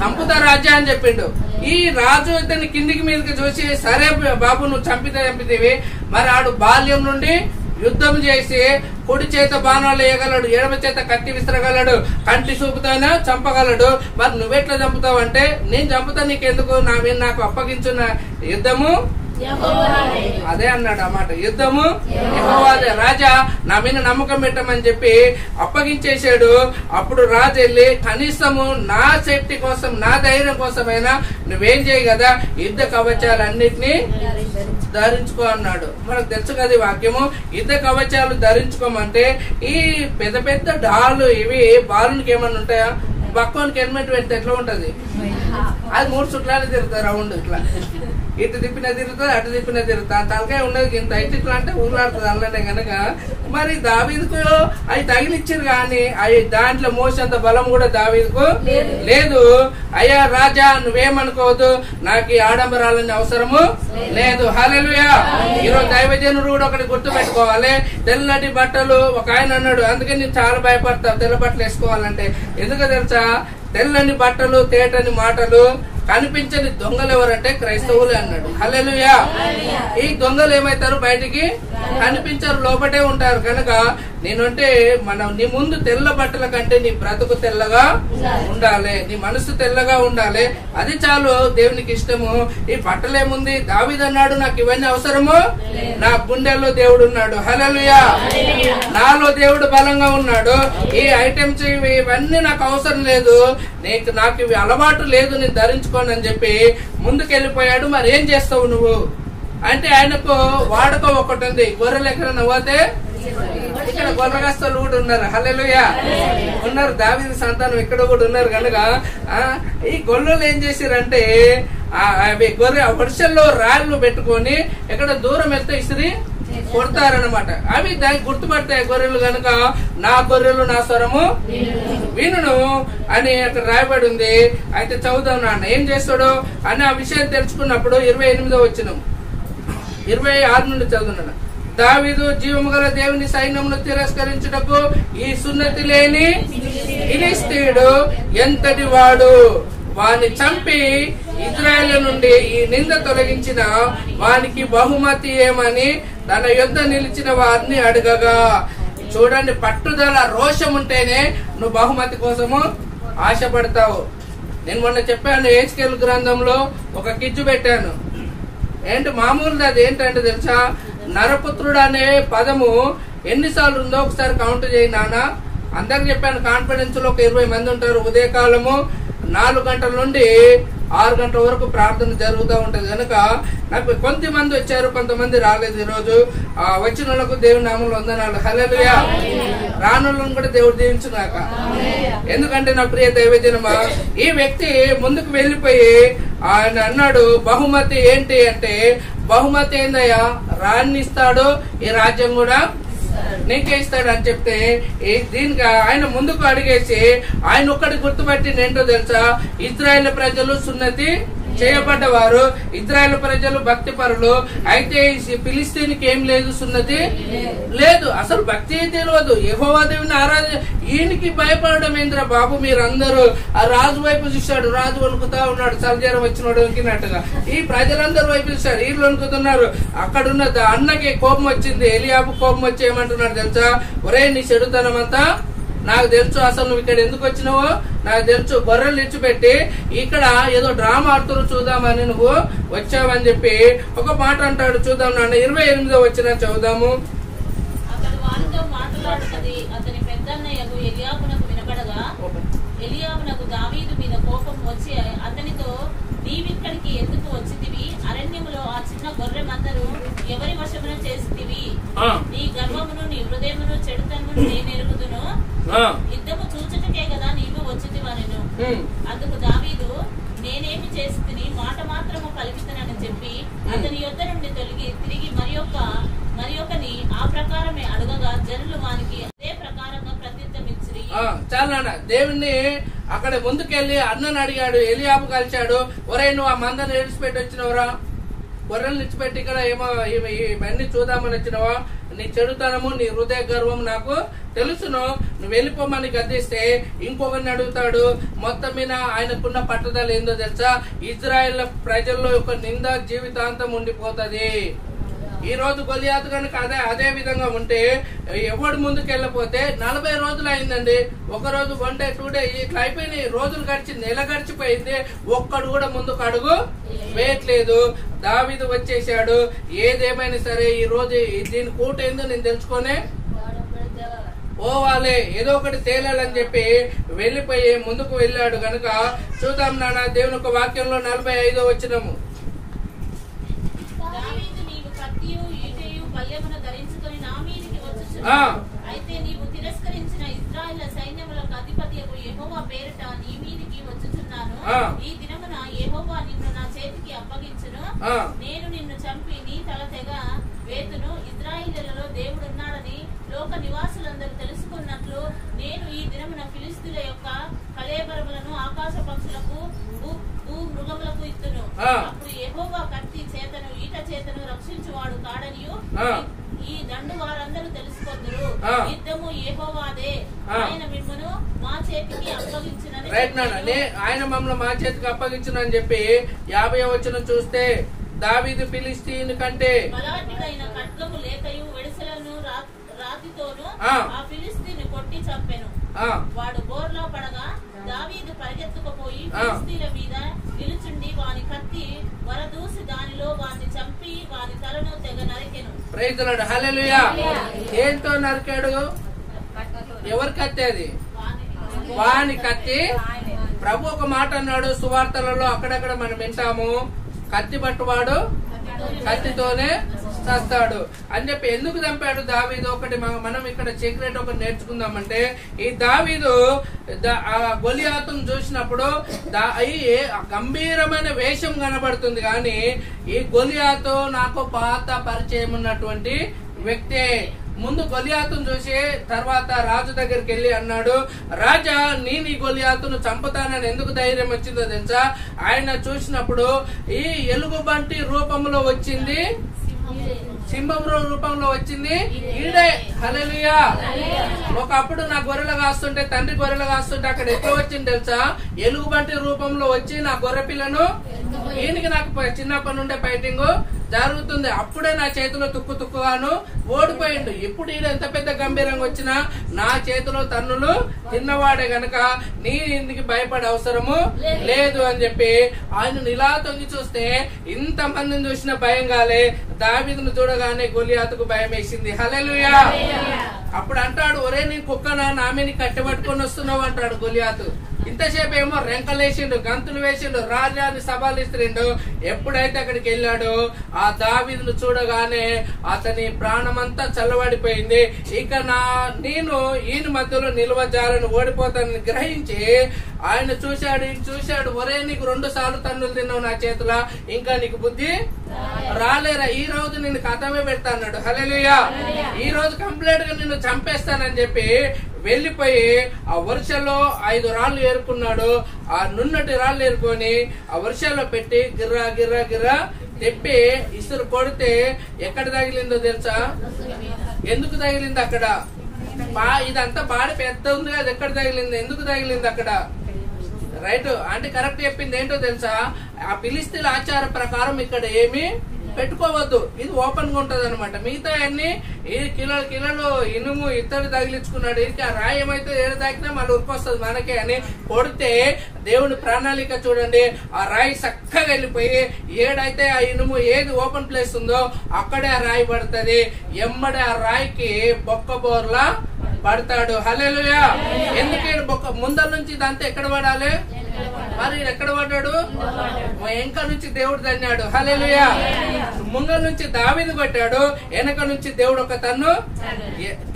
[SPEAKER 1] చంపుతా రాజా అని చెప్పిండు. ఈ రాజు ఇతన్ని కిందికి మీదకి చూసి సరే బాబు నువ్వు చంపితే చంపితేవి. మరి ఆడు బాల్యం నుండి యుద్ధం చేసి కుడి చేత బాణాలు వేయగలడు ఎడమ చేత కత్తి విసరగలడు కంటి చూపుతోనే చంపగలడు. మరి నువ్వెట్లా చంపుతావు అంటే నేను చంపుతా నీకెందుకు? నా మీద నాకు అప్పగించిన యుద్ధము అదే అన్నాడు అన్నమాట యుద్ధము యెహోవాదే. రాజా నా మీద నమ్మకం పెట్టమని చెప్పి అప్పగించేశాడు. అప్పుడు రాజు వెళ్ళి కనీసము నా సేఫ్టీ కోసం నా ధైర్యం కోసమైనా నువ్వేం చేయి కదా యుద్ధ కవచాలన్నిటినీ ధరించుకో అన్నాడు. మనకు తెలుసు కదా ఈ వాక్యము యుద్ధ కవచాలు ధరించుకోమంటే ఈ పెద్ద పెద్ద డాలు ఇవి బాలునికి ఏమన్నా ఉంటాయా? బక్కోనికి హెల్మెట్ పెడితే ఎట్లా ఉంటది? అది మూడు చుట్లానే తిరుగుతారు రౌండ్ ఇట్లా. ఇటు తిప్పిన తిరుగుతుంది అటు తిప్పిన తిరుగుతుంది. తలకాయ ఉండదు ఇంత ఇటు ఇట్లా అంటే ఊర్లాడుతుంది అల్లనే గనక. మరి దావీదుకు అవి తగిలిచ్చారు కానీ అవి దాంట్లో మోసేంత బలం కూడా దావీదుకు లేదు. అయ్యా రాజా నువ్వేమనుకోవద్దు. నాకు ఈ ఆడంబరాలని అవసరము లేదు. హల్లెలూయా. ఈరోజు దైవజనుడు కూడా ఒకటి గుర్తు పెట్టుకోవాలి తెల్లటి బట్టలు ఒక ఆయన అన్నాడు. అందుకే నేను చాలా భయపడతా తెల్ల బట్టలు వేసుకోవాలంటే. ఎందుకు తెలుసా? తెల్లని బట్టలు తేటని మాటలు కనిపించని దొంగలు ఎవరంటే క్రైస్తవులు అన్నాడు. హల్లెలూయా. ఈ దొంగలు ఏమైతారు బయటికి? కనిపించారు లోపటే ఉంటారు. కనుక నేనంటే మనం నీ ముందు తెల్ల బట్టల కంటే నీ బ్రతుకు తెల్లగా ఉండాలి. నీ మనసు తెల్లగా ఉండాలి. అది చాలు దేవునికి ఇష్టము. ఈ బట్టలు ఏముంది? దావిదన్నాడు నాకు ఇవన్నీ అవసరము? నా గుండెల్లో దేవుడు ఉన్నాడు. హల్లెలూయా. నాలో దేవుడు బలంగా ఉన్నాడు. ఈ ఐటమ్స్ ఇవి ఇవన్నీ నాకు అవసరం లేదు. నీకు నాకు ఇవి అలవాటు లేదు. నేను ధరించుకోను అని చెప్పి ముందుకెళ్ళిపోయాడు. మరి ఏం చేస్తావు నువ్వు? అంటే ఆయనకు వాడుక ఒకటి ఉంది. గొర్రెలు ఎక్కడన్నా పోతే ఇక్కడ గొర్రెగస్తలు కూడా ఉన్నారు. హలెలుయా ఉన్నారు. దావిది సంతానం ఇక్కడ కూడా ఉన్నారు. కనుక ఆ, ఈ గొర్రెలు ఏం చేశారంటే అవి గొర్రె వర్షంలో రాళ్ళు పెట్టుకొని ఎక్కడ దూరం వెళ్తే ఇసిరి కొడతారనమాట అవి దానికి గుర్తుపడతాయి గొర్రెలు కనుక నా గొర్రెలు నా స్వరము వినును అని అక్కడ రాయబడి ఉంది. అయితే చదువుదాం నాన్న. ఏం చేస్తాడు? అని ఆ విషయం తెలుసుకున్నప్పుడు ఇరవై ఎనిమిదో వచ్చిన ఇరవై ఆరు నుండి చదువున్నాను దావిదు జీవము గల దేవుని సైన్యమును తిరస్కరించుటకు ఈ సున్నతి లేని ఎంతటి వాడు? వాని చంపి ఇజ్రాయెల్ నుండి ఈ నింద తొలగించిన వానికి బహుమతి ఏమని తన యుద్ధ నిలిచిన వారిని అడగగా చూడండి పట్టుదల రోషం ఉంటేనే నువ్వు బహుమతి కోసము ఆశపడతావు. నేను మొన్న చెప్పాను ఏస్కేల్ గ్రంథంలో ఒక కిజ్జు పెట్టాను. ఏంటి మామూలుది అది ఏంటంటే తెలుసా? నరపుత్రుడు అనే పదము ఎన్నిసార్లు ఉందో ఒకసారి కౌంట్ చేయి నాన్న. అందరికి చెప్పాను కాన్ఫిడెన్స్లో ఒక ఇరవై మంది ఉంటారు. ఉదయకాలము నాలుగు గంటల నుండి ఆరు గంటల వరకు ప్రార్థన జరుగుతూ ఉంటది. కనుక నాకు కొంతమంది వచ్చారు కొంతమంది రాలేదు ఈ రోజు ఆ వచ్చిన వాళ్ళకు దేవుని నామంలో వందనాలు. హల్లెలూయా. రానులను కూడా దేవుడు దీవించుగాక. ఎందుకంటే నా ప్రియ దైవజనమా ఈ వ్యక్తి ముందుకు వెళ్ళిపోయి ఆయన అన్నాడు బహుమతి ఏంటి అంటే బహుమతి ఏందయ్యా? రాన్ని ఇస్తాడు ఈ రాజ్యం కూడా నీకే ఇస్తాడు అని చెప్తే దీనిగా దీనికి ఆయన ముందుకు అడిగేసి ఆయన ఒక్కటి గుర్తుపట్టి ఏంటో తెలుసా? ఇజ్రాయెల్ ప్రజలు సున్నతి చేయబడ్డవారు ఇజ్రాయెల్ ప్రజలు భక్తి పరులు. అయితే ఈ ఫిలిస్తీన్కి ఏం లేదు సున్నతి? లేదు. అసలు భక్తి తెలియదు యెహోవా దేవుని ఆరాధన ఈయనకి భయపడడం ఏంద్రా బాబు మీరందరూ? ఆ రాజు వైపు చూశాడు. రాజు వణుకుతా ఉన్నాడు. సర్జరం వచ్చినోడు వణికినట్టుగా. ఈ ప్రజలందరూ వైపు చూశాడు వీళ్ళు వణుకుతున్నారు. అక్కడున్న అన్నకి కోపం వచ్చింది. ఎలియాబు కోపం వచ్చి ఏమంటున్నాడు తెలుసా? ఒరే నీ చెడుతనం అంతా నాకు తెలుసు అసలు నువ్వు ఇక్కడ ఎందుకు వచ్చినావో నాకు తెలుసు గొర్రెలు ఇచ్చిపెట్టి ఇక్కడ ఏదో డ్రామా ఆడుతురు చూద్దామని నువ్వు వచ్చావని చెప్పి ఒక మాట అంటాడు చూద్దాం నాన్న. ఇరవై ఎనిమిదో వచ్చిన చదువుదాము.
[SPEAKER 2] అతడు వారితో మాట్లాడుతుంది. అతని పెద్దన్నయ్యకు ఎలియాబునకు వినబడగా ఎలియాబునకు దావీదు మీద కోపం వచ్చి అతనితో నీవిక్కడికి ఎందుకు వచ్చితివి? అరణ్యములో ఆ చిన్న గొర్రె మందరు ఎవరి వశమున చేసితివి? నీ గర్వమును నీ హృదయమును చెడుతనమును నేను ఎరుగుదును
[SPEAKER 1] ఆ,
[SPEAKER 2] యుద్ధము చూచుటకే కదా నీవు వచ్చితివనెను. అందుకు దావీదు నేనేమి చేసి మాట మాత్రము పలికితనని చెప్పి అతని యొద్ద నుండి తొలగి తిరిగి మరి యొక్క మరి ఒకని ఆ ప్రకారమే అడగగా జనులు వానికి అదే ప్రకారంగా ప్రత్యుత్తమిచ్చిరి
[SPEAKER 1] ఆ, చాలు నాన్న. దేవుణ్ణి అక్కడ ముందుకెళ్ళి అన్నని అడిగాడు ఎలియాబు కలిశాడు. ఒరే నువ్వు ఆ మందని ఏడిచిపెట్టి వచ్చినవరా? గొర్రెలు ఇచ్చిపెట్టి ఇక్కడ ఏమో ఇవి- ఇవన్నీ చూద్దామని వచ్చినవా? నీ చెడుతనము నీ హృదయ గర్వం నాకు తెలుసును. నువ్వు వెళ్ళిపోమని గద్దిస్తే ఇంకొకరిని అడుగుతాడు మొత్తం మీద ఆయనకున్న పట్టుదల ఏందో తెలుసా? ఇజ్రాయెల్ ప్రజల్లో ఒక నింద జీవితాంతం ఉండిపోతుంది. ఈ రోజు గొలియాతు కనుక అదే అదే విధంగా ఉంటే ఎవడు ముందుకు వెళ్ళిపోతే నలభై రోజులు అయిందండి. ఒక రోజు వన్ డే టూ డే ఇట్లా అయిపోయినాయి. రోజులు గడిచి నెల గడిచిపోయింది. ఒక్కడు కూడా ముందుకు అడుగు వేయట్లేదు. దావిదు వచ్చేసాడు ఏదేమైనా సరే ఈ రోజు దీని కూట ఏందో నేను తెలుసుకొని పోవాలి. ఏదో ఒకటి తేలాలని చెప్పి వెళ్ళిపోయి ముందుకు వెళ్ళాడు కనుక చూద్దాం నాన్న దేవుని ఒక వాక్యంలో నలభై ఐదో వచ్చినాము
[SPEAKER 2] దావీదు నీవు కత్తియు ఈటెయు పల్లెమును ధరించుకొని నా మీదికి
[SPEAKER 1] ఆ.
[SPEAKER 2] వచ్చుచున్నావు అయితే నీవు తిరస్కరించిన ఇజ్రాయెల్ సైన్యములకు అధిపతియకు యెహోవా పేరిట నీ మీదికి వచ్చుచున్నాను
[SPEAKER 1] ఆ.
[SPEAKER 2] ఈ దినమున యెహోవా నిన్ను నా చేతికి అప్పగించును. నేను నిన్ను చంపి నీ తల తెగ వేతును ఇజ్రాయిలలో దేవుడున్నాడని లోక నివాసులందరూ తెలుసుకున్నట్లు నేను ఈ దినమున ఫిలిస్తుల యొక్క కళేబరములను ఆకాశ పక్షులకు మృగములకు ఇత్తును. అప్పుడు యెహోవా కత్తి చేతను ఈట చేతను రక్షించువాడు కాడనియు. ఈ దండు వారందరూ తెలుసుకొందరు. యుద్ధము ఏహోవాదే. ఆయన మిమ్మను మా చేతికి అప్పగించినని
[SPEAKER 1] ఆయన మమ్మల్ని మా చేతికి అప్పగించును అని చెప్పి యాభై వచ్చిన చూస్తే దావీదు ఫిలిస్తీన్ కంటే
[SPEAKER 2] బలాఢ్యుడైన ఖడ్గము లేకయు వెడిసెలను రాతితోను
[SPEAKER 1] ఆ.
[SPEAKER 2] ఫిలిస్తీని కొట్టి చంపెను వాడు బోర్లో పడగా దావీదు పరిగెత్తుకుపోయి. ఫిలిస్తీన్ల మీద నిలుచుండి వాని కత్తి వరదూసి దానిలో వాని చంపి వాని తలను తెగ నరికెను.
[SPEAKER 1] ప్రైతులాడు హల్లెలూయా ఏంతో నరికాడు? ఎవరి కత్తి అది?
[SPEAKER 2] వాని
[SPEAKER 1] కత్తి. ప్రభు ఒక మాట అన్నాడు సువార్తలలో అక్కడక్కడ మనం వింటాము. కత్తి పట్టువాడు కత్తితోనే చస్తాడు. అని చెప్పి ఎందుకు చంపాడు దావీదు? ఒకటి మనం ఇక్కడ సీక్రెట్ ఒకటి నేర్చుకుందామంటే ఈ దావీదు ద- గొలియాతును చూసినప్పుడు ఈ గంభీరమైన వేషం కనబడుతుంది. కానీ ఈ గొలియాతో నాకు పాత పరిచయం ఉన్నటువంటి వ్యక్తే. ముందు గొలియాతును చూసి తర్వాత రాజు దగ్గరికి వెళ్ళి అన్నాడు రాజా నేను ఈ గొలియాతును చంపుతానని ఎందుకు ధైర్యం వచ్చిందో తెలుసా? ఆయన చూసినప్పుడు ఈ ఎలుగుబంటి రూపంలో వచ్చింది. సింహం రూపంలో వచ్చింది. ఈడే హలలియా ఒకప్పుడు నా గొర్రెలు కాస్తుంటే తండ్రి గొర్రెలు కాస్తుంటే అక్కడ ఎట్లా వచ్చింది తెలుసా? ఎలుగుబంటి రూపంలో వచ్చి నా గొర్రె పిల్లను ఈయనకి నాకు చిన్నప్పటి నుండే ఫైటింగ్ జరుగుతుంది. అప్పుడే నా చేతిలో తుక్కు తుక్కుగాను ఓడిపోయిండు. ఇప్పుడు ఈయన ఎంత పెద్ద గంభీరంగా వచ్చినా నా చేతిలో తన్నులు తిన్నవాడే గనక నీ ఇందుకు భయపడే అవసరము లేదు. అని చెప్పి ఆయన ఇలా తొంగి చూస్తే ఇంత మందిని చూసిన భయం కాలే దావీదును చూడగానే గొలియాతుకు భయం వేసింది. హల్లెలూయా. అప్పుడు అంటాడు ఒరే నీ కుక్కనా నా మీద కట్టబట్టుకొని వస్తున్నావు అంటాడు గొలియాతు. ఇంతసేపు ఏమో రెంకలేసిండు గంతులు వేసిండు రాజాని సవాలిస్తుండు. ఎప్పుడైతే అక్కడికి వెళ్ళాడో ఆ దావీదును చూడగానే అతని ప్రాణమంతా చల్లబడిపోయింది. ఇక నా నేను ఈయన మధ్యలో నిల్వజాలని ఓడిపోతానని గ్రహించి ఆయన చూశాడు చూశాడు ఒరే నీకు రెండు సార్లు తన్నులు తిన్నావు నా చేతుల. ఇంకా నీకు బుద్ధి రాలేరా? ఈ రోజు నేను కథమే పెడతా అన్నాడు. హల్లెలూయా. ఈ రోజు కంప్లీట్గా నిన్ను చంపేస్తానని చెప్పి వెళ్ళిపోయి ఆ వర్షలో ఐదు రాళ్ళు ఏరుకున్నాడు. ఆ నున్నటి రాళ్ళు ఏరుకొని ఆ వర్షాల్లో పెట్టి గిర్రా గిర్రా గిర్రా తెప్పి ఇసురు కొడితే ఎక్కడ తగిలిందో తెలుసా? ఎందుకు తగిలింది అక్కడ? బా ఇదంతా బాడి పెద్ద ఉంది కదా ఎక్కడ తగిలింది? ఎందుకు తగిలింది అక్కడ? రైట్ అంటే కరెక్ట్ చెప్పింది ఏంటో తెలుసా? ఆ పిలిస్తీల ఆచార ప్రకారం ఇక్కడ ఏమి పెట్టుకోవద్దు. ఇది ఓపెన్గా ఉంటది అనమాట మిగతా అన్ని ఈ కిలోలు కిలోలు ఇనుము ఇత్తడి తగిలించుకున్నాడు. ఇది ఆ ఏడు తాకినా మళ్ళీ ఉరికొస్తుంది మనకే అని కొడితే దేవుని ప్రణాళిక చూడండి. ఆ రాయి చక్కగా వెళ్ళిపోయి ఏడైతే ఆ ఇనుము ఏది ఓపెన్ ప్లేస్ ఉందో అక్కడే ఆ రాయి పడుతుంది. ఎమ్మడే ఆ రాయికి బొక్క బోర్లా పడతాడు. హలేలుయా ఎందుకు ముందర నుంచి ఇదంతా ఎక్కడ పడాలి? మరి ఎక్కడ పడ్డాడు? వెనక నుంచి దేవుడు తన్నాడు. హలేలుయా ముందర నుంచి దావిని కొట్టాడు వెనక నుంచి దేవుడు ఒక తన్ను.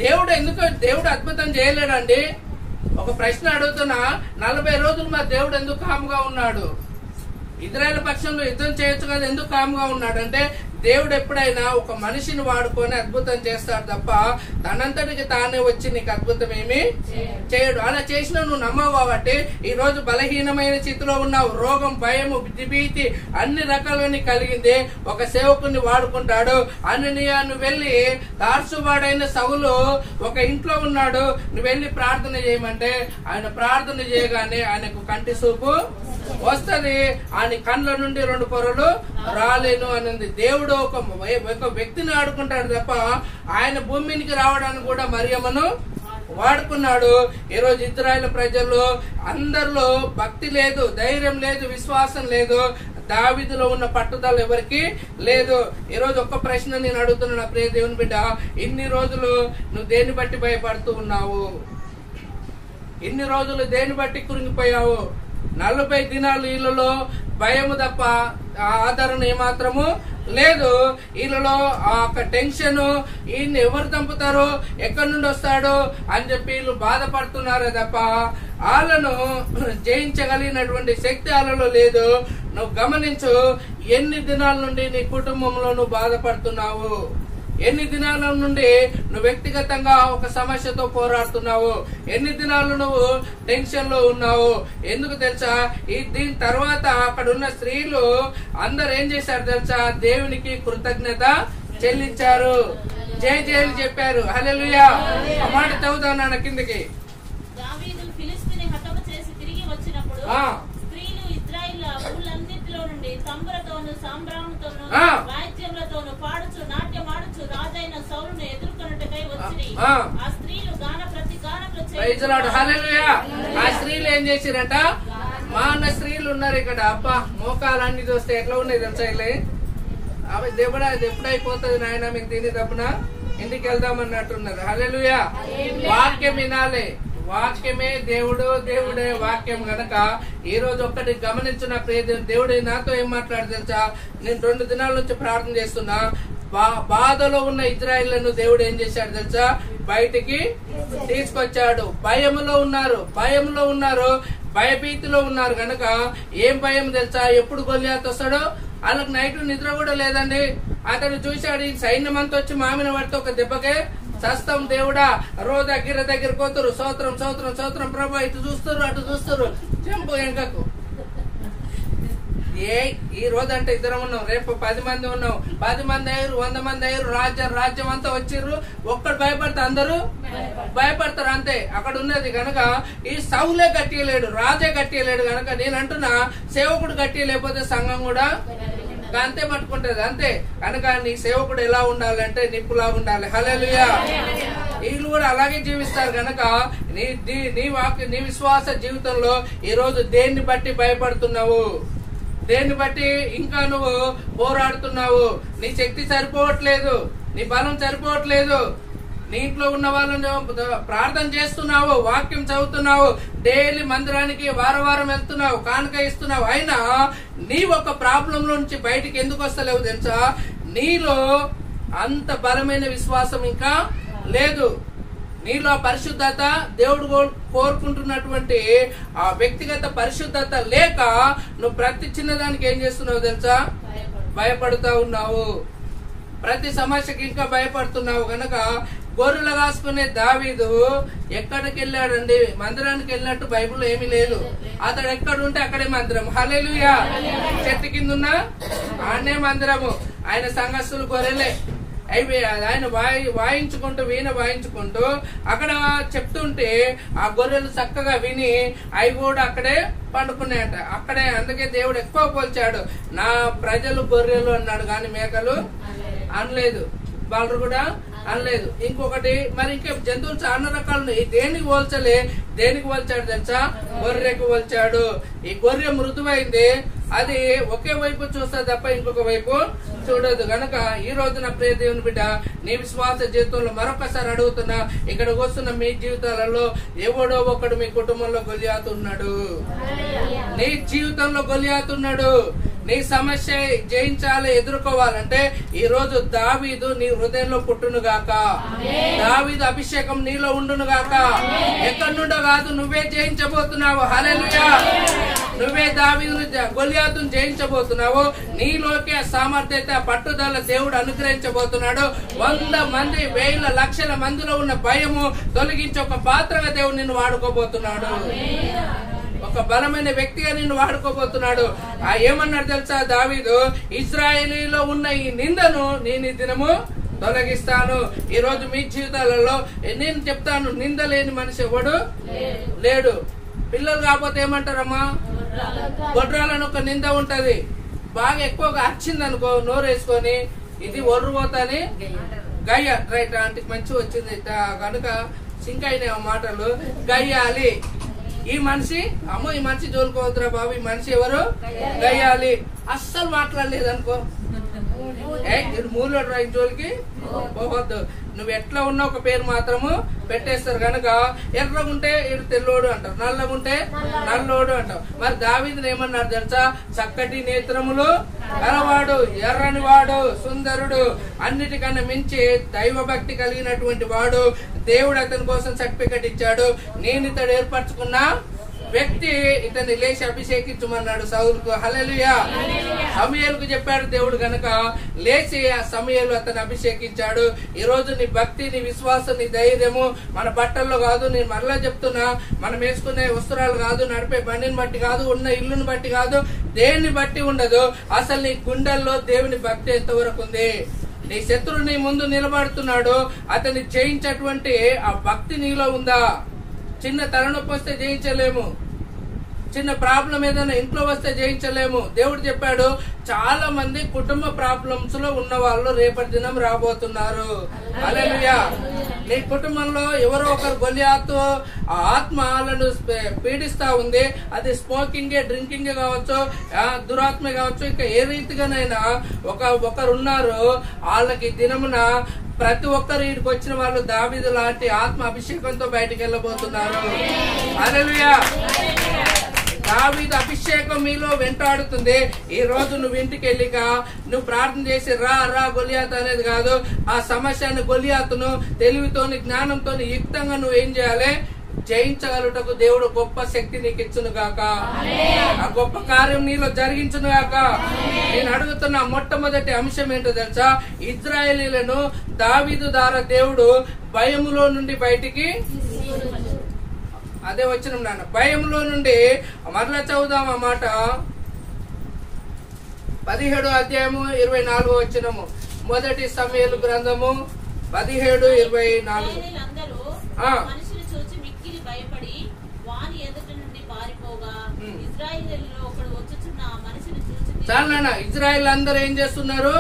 [SPEAKER 1] దేవుడు ఎందుకు దేవుడు అద్భుతం చేయలేడండి? ఒక ప్రశ్న అడుగుతున్నా. నలభై రోజులు మా దేవుడు ఎందుకు కాముగా ఉన్నాడు? ఇజ్రాయెల్ పక్షంలో యుద్ధం చేయొచ్చు కదా ఎందుకు కామ్గా ఉన్నాడు అంటే దేవుడు ఎప్పుడైనా ఒక మనిషిని వాడుకొని అద్భుతం చేస్తాడు తప్ప తనంతటికి తానే వచ్చి నీకు అద్భుతం ఏమి చేయడు. అలా చేసిన నువ్వు నమ్మవు కాబట్టి ఈ రోజు బలహీనమైన స్థితిలో ఉన్నావు. రోగం భయము భీతి అన్ని రకాలని కలిగింది. ఒక సేవకుని వాడుకుంటాడు. అని నువ్వు వెళ్ళి తార్సువాడైన సవులు ఒక ఇంట్లో ఉన్నాడు. నువ్వు వెళ్ళి ప్రార్థన చేయమంటే ఆయన ప్రార్థన చేయగానే ఆయనకు కంటి చూపు వస్తది. ఆయన కండ్ల నుండి రెండు పొరలు రాలేను అనింది. దేవుడు ఒక ఒక వ్యక్తిని ఆడుకుంటాడు తప్ప ఆయన భూమికి రావడానికి కూడా మరియమ్మను వాడుకున్నాడు. ఈ రోజు ఇజ్రాయెల్ ప్రజలు అందరిలో భక్తి లేదు ధైర్యం లేదు విశ్వాసం లేదు దావిదిలో ఉన్న పట్టుదల ఎవరికి లేదు. ఈ రోజు ఒక్క ప్రశ్న నేను అడుగుతున్నా నా ప్రియ దేవుని బిడ్డ ఇన్ని రోజులు నువ్వు దేన్ని బట్టి భయపడుతూ ఉన్నావు? ఇన్ని రోజులు దేన్ని బట్టి కురింగిపోయావు? నలభై దినాలు వీళ్ళలో భయము తప్ప ఆదరణ ఏమాత్రము లేదు. వీళ్ళలో ఆ యొక్క టెన్షన్ ఈయన ఎవరు చంపుతారు ఎక్కడి నుండి వస్తాడు? అని చెప్పి వీళ్ళు బాధపడుతున్నారే తప్ప వాళ్ళను జయించగలిగినటువంటి శక్తి వాళ్ళలో లేదు. నువ్వు గమనించు ఎన్ని దినాల నుండి నీ కుటుంబంలో నువ్వు బాధపడుతున్నావు? ఎన్ని దినాల నుండి నువ్వు వ్యక్తిగతంగా ఒక సమస్యతో పోరాడుతున్నావు? ఎన్ని దినాలు నువ్వు టెన్షన్లో ఉన్నావు? ఎందుకు తెలుసా? ఈ దీని తర్వాత అక్కడ ఉన్న స్త్రీలు అందరు ఏం చేశారు తెలుసా? దేవునికి కృతజ్ఞత చెల్లించారు. జై జైలు చెప్పారు. హల్లెలూయా. ఆ మాట చదువుతాను కిందకి.
[SPEAKER 2] స్త్రీలు నుండి తంబురతోను సాంబ్రాముతోను
[SPEAKER 1] ఆ.
[SPEAKER 2] వాయిద్యములతోను పాడుచు నాట్యమాడుచు రాజైన సౌలును ఎదుర్కొనుటకై వచ్చిరి.
[SPEAKER 1] ఆ.
[SPEAKER 2] స్త్రీలు గాన ప్రతి గానములు
[SPEAKER 1] హల్లెలూయా ఆ స్త్రీలు ఏం చేసిరంట? మా అన్న స్త్రీలు ఉన్నారు ఇక్కడ. అబ్బా మోకాలన్నీ చూస్తే ఎట్లా ఉన్నాయి తెలుసా? అవి అది ఎప్పుడు అయిపోతుంది నాయన మీకు తిని తప్పున? ఇంటికి వెళ్దామన్నట్టున్నారు హల్లెలూయా వాక్యం వినాలి. వాక్యమే దేవుడు దేవుడే వాక్యం గనక ఈ రోజు ఒక్కటి గమనించిన ప్రియ దేవుడు నాతో ఏం మాట్లాడు తెలుసా? నేను రెండు దినాల నుంచి ప్రార్థన చేస్తున్నా. బా- బాధలో ఉన్న ఇజ్రాయిల్లను దేవుడు ఏం చేశాడు తెలుసా? బయటికి తీసుకొచ్చాడు. భయములో ఉన్నారు భయంలో ఉన్నారు భయభీతిలో ఉన్నారు గనక ఏం భయం తెలుసా? ఎప్పుడు గొల్లియాత్ వస్తాడో? వాళ్ళకి నైట్ నిద్ర కూడా లేదండి. అతను చూశాడు ఈ సైన్యం అంతా వచ్చి మామిన వాడితో ఒక దెబ్బకే సస్తం దేవుడా రోజా గిర దగ్గర పోతురు సోత్రం సోత్రం సోత్రం ప్రభా ఇటు చూస్తారు అటు చూస్తారు. చెంపు వెంకకు ఏ ఈ రోజు అంటే ఇద్దరం ఉన్నాం రేపు పది మంది ఉన్నాం. పది మంది అయ్యారు వంద మంది అయ్యారు రాజ్యం రాజ్యం అంతా వచ్చిర్రు. ఒక్కడు భయపడితే అందరూ? భయపడతారు. అంతే. అక్కడ ఉన్నది కనుక ఈ సౌలే గట్టియలేడు రాజే గట్టియలేడు కనుక నేను అంటున్నా సేవకుడు గట్టియలేకపోతే సంఘం కూడా అంతే పట్టుకుంటది అంతే. కనుక నీ సేవకుడు ఎలా ఉండాలంటే నిప్పులా ఉండాలి. హల్లెలూయా. వీళ్ళు కూడా అలాగే జీవిస్తారు కనుక నీ నీ- వాక్య వాక్ నీ విశ్వాస జీవితంలో ఈ రోజు దేన్ని బట్టి భయపడుతున్నావు? దేన్ని బట్టి ఇంకా నువ్వు పోరాడుతున్నావు? నీ శక్తి సరిపోవట్లేదు నీ బలం సరిపోవట్లేదు. నీ ఇంట్లో ఉన్న వాళ్ళని ప్రార్థన చేస్తున్నావు వాక్యం చదువుతున్నావు డైలీ మందిరానికి వారం వారం వెళ్తున్నావు కానుక ఇస్తున్నావు. అయినా నీ ఒక ప్రాబ్లం నుంచి బయటికి ఎందుకు వస్తలేవు తెలుసా? నీలో అంత బలమైన విశ్వాసం ఇంకా లేదు. నీలో పరిశుద్ధత దేవుడు కోరుకుంటున్నటువంటి ఆ వ్యక్తిగత పరిశుద్ధత లేక నువ్వు ప్రతి చిన్నదానికి ఏం చేస్తున్నావు తెలుసా? భయపడుతా ఉన్నావు. ప్రతి సమస్యకి ఇంకా భయపడుతున్నావు గనక గొర్రెలు కాసుకునే దావీదు ఎక్కడికి వెళ్ళాడండి మందిరానికి వెళ్ళినట్టు బైబిల్ ఏమీ లేదు. అతడు ఎక్కడ ఉంటే అక్కడే మందిరం. హలేలుయా చెట్టు కింద ఉన్న ఆడనే మందిరము. ఆయన సంఘస్థులు గొర్రెలే. అవి ఆయన వాయి వాయించుకుంటూ వీణ వాయించుకుంటూ అక్కడ చెప్తుంటే ఆ గొర్రెలు చక్కగా విని అవి కూడా అక్కడే పండుకున్నాయట. అక్కడే అందుకే దేవుడు ఎక్కువ పోల్చాడు. నా ప్రజలు గొర్రెలు అన్నాడు కానీ మేకలు అనలేదు. వాళ్ళు కూడా అనలేదు. ఇంకొకటి మరి ఇంకా జంతువులు చాలా రకాలు ఉన్నాయి. దేనికి పోల్చలే దేనికి పోల్చాడు తెలుసా? గొర్రెకు పోల్చాడు. ఈ గొర్రె మృదువైంది. అది ఒకే వైపు చూస్తా తప్ప ఇంకొక వైపు చూడదు. గనక ఈ రోజున ప్రియ దేవుని బిడ్డ నీ విశ్వాస జీవితంలో మరొకసారి అడుగుతున్నా ఇక్కడ వస్తున్న మీ జీవితాలలో ఎవడో ఒకడు మీ కుటుంబంలో గొలియాతున్నాడు. నీ జీవితంలో గొలియాతున్నాడు. నీ సమస్య జయించాలి ఎదుర్కోవాలంటే ఈ రోజు దావీదు నీ హృదయంలో పుట్టును గాక. దావీదు అభిషేకం నీలో ఉండును గాక. ఎక్కడి నుండో కాదు నువ్వే జయించబోతున్నావు. హల్లెలూయా. నువ్వే దావీదును జ- గొలియాతును జయించబోతున్నావు. నీలోకి ఆ సామర్థ్యత పట్టుదల దేవుడు అనుగ్రహించబోతున్నాడు. వంద మంది వేల లక్షల మందిలో ఉన్న భయము తొలగించి ఒక పాత్రగా దేవుడు నిన్ను వాడుకోబోతున్నాడు. ఒక బలమైన వ్యక్తిగా నిన్ను వాడుకోబోతున్నాడు. ఆ ఏమన్నాడు తెలుసా దావీదు? ఇజ్రాయేలీలో ఉన్న ఈ నిందను నేను ఈ దినము తొలగిస్తాను. ఈ రోజు మీ జీవితాలలో నేను చెప్తాను నింద లేని మనిషి ఎవడు లేడు. పిల్లలు కాకపోతే ఏమంటారమ్మా? గొడ్రాలను ఒక నింద ఉంటది. బాగా ఎక్కువగా వచ్చింది అనుకో నోరు వేసుకొని ఇది ఒర్రుపోతాని గయ్య రైట్ అంటే మంచి వచ్చింది కనుక సింక్ అయినాయి ఆ మాటలు గయ్యాలి. ఈ మనిషి అమ్మో ఈ మనిషి జోలుకోవద్దురా బాబు ఈ మనిషి ఎవరు? గయ్యాలి. అస్సలు మాట్లాడలేదు అనుకో డ్రాయింగ్ జోలికి పోవద్దు. నువ్వు ఎట్లా ఉన్నా ఒక పేరు మాత్రము పెట్టేస్తారు కనుక ఎర్రగుంటే ఇటు తెల్లోడు అంటారు నల్లగుంటే నల్లోడు అంటారు. మరి దావిందని ఏమన్నారు తెలుసా? చక్కటి నేత్రములు కలవాడు ఎర్రని వాడు సుందరుడు అన్నిటికన్నా మించి దైవ భక్తి కలిగినటువంటి వాడు దేవుడు అతని కోసం సర్టిఫికెట్ ఇచ్చాడు. నేను ఇతడు ఏర్పరచుకున్న వ్యక్తి ఇతన్ని లేచి అభిషేకించమన్నాడు సౌలుకు హల్లెలూయా. సమయలకు చెప్పాడు దేవుడు గనక లేచి ఆ సమయాలు అతను అభిషేకించాడు. ఈ రోజు నీ భక్తి నీ విశ్వాసం నీ ధైర్యము మన బట్టల్లో కాదు నేను మరలా చెప్తున్నా మనం వేసుకునే వస్త్రాలు కాదు నడిపే బండిని బట్టి కాదు ఉన్న ఇల్లుని బట్టి కాదు దేన్ని బట్టి ఉండదు అసలు నీ గుండెల్లో దేవుని భక్తి ఎంతవరకు ఉంది? నీ శత్రువు నీ ముందు నిలబడుతున్నాడు అతన్ని జయించేటువంటి ఆ భక్తి నీలో ఉందా? చిన్న తలనొప్పి వస్తే జయించలేము. చిన్న ప్రాబ్లం ఏదైనా ఇంట్లో వస్తే జయించలేము. దేవుడు చెప్పాడు చాలా మంది కుటుంబ ప్రాబ్లమ్స్లో ఉన్న వాళ్ళు రేపటి దినం రాబోతున్నారు. అలెలుయా నీ కుటుంబంలో ఎవరో ఒకరు గొలియాతో ఆత్మలను ఆత్మ వాళ్ళను పీడిస్తా ఉంది. అది స్మోకింగ్ డ్రింకింగ్ కావచ్చు దురాత్మ కావచ్చు ఇంకా ఏ రీతిగానైనా ఒక ఒకరు ఉన్నారు వాళ్ళకి దినమున ప్రతి ఒక్కరు ఇక్కడికి వచ్చిన వాళ్ళు దావిదు లాంటి ఆత్మ అభిషేకంతో బయటికి వెళ్ళబోతున్నారు. అలెలుయా దావీదు అభిషేకం మీలో వెంటాడుతుంది. ఈ రోజు నువ్వు ఇంటికి వెళ్ళిక నువ్వు ప్రార్థన చేసి రా రా గొలియాత్ అనేది కాదు ఆ సమస్యను గొలియాతును తెలివితోని జ్ఞానంతోని యుక్తంగా నువ్వు ఏం చేయాలి? జయించగలుగుటకు దేవుడు గొప్ప శక్తి నీకు ఇచ్చును గాక. ఆ గొప్ప కార్యం నీలో జరిగించును గాక. నేను అడుగుతున్న మొట్టమొదటి అంశం ఏంటో తెలుసా? ఇజ్రాయేలీలను దావీదు ద్వారా దేవుడు భయములో నుండి బయటికి అదే వచ్చిన నాన్న. భయంలో నుండి మరలా చదువుదాం ఆ మాట. పదిహేడు అధ్యాయము ఇరవై నాలుగు వచ్చినము మొదటి సమయలు గ్రంథము పదిహేడు ఇరవై నాలుగు. చాలు నాన్న ఇజ్రాయెల్ అందరూ ఏం చేస్తున్నారు?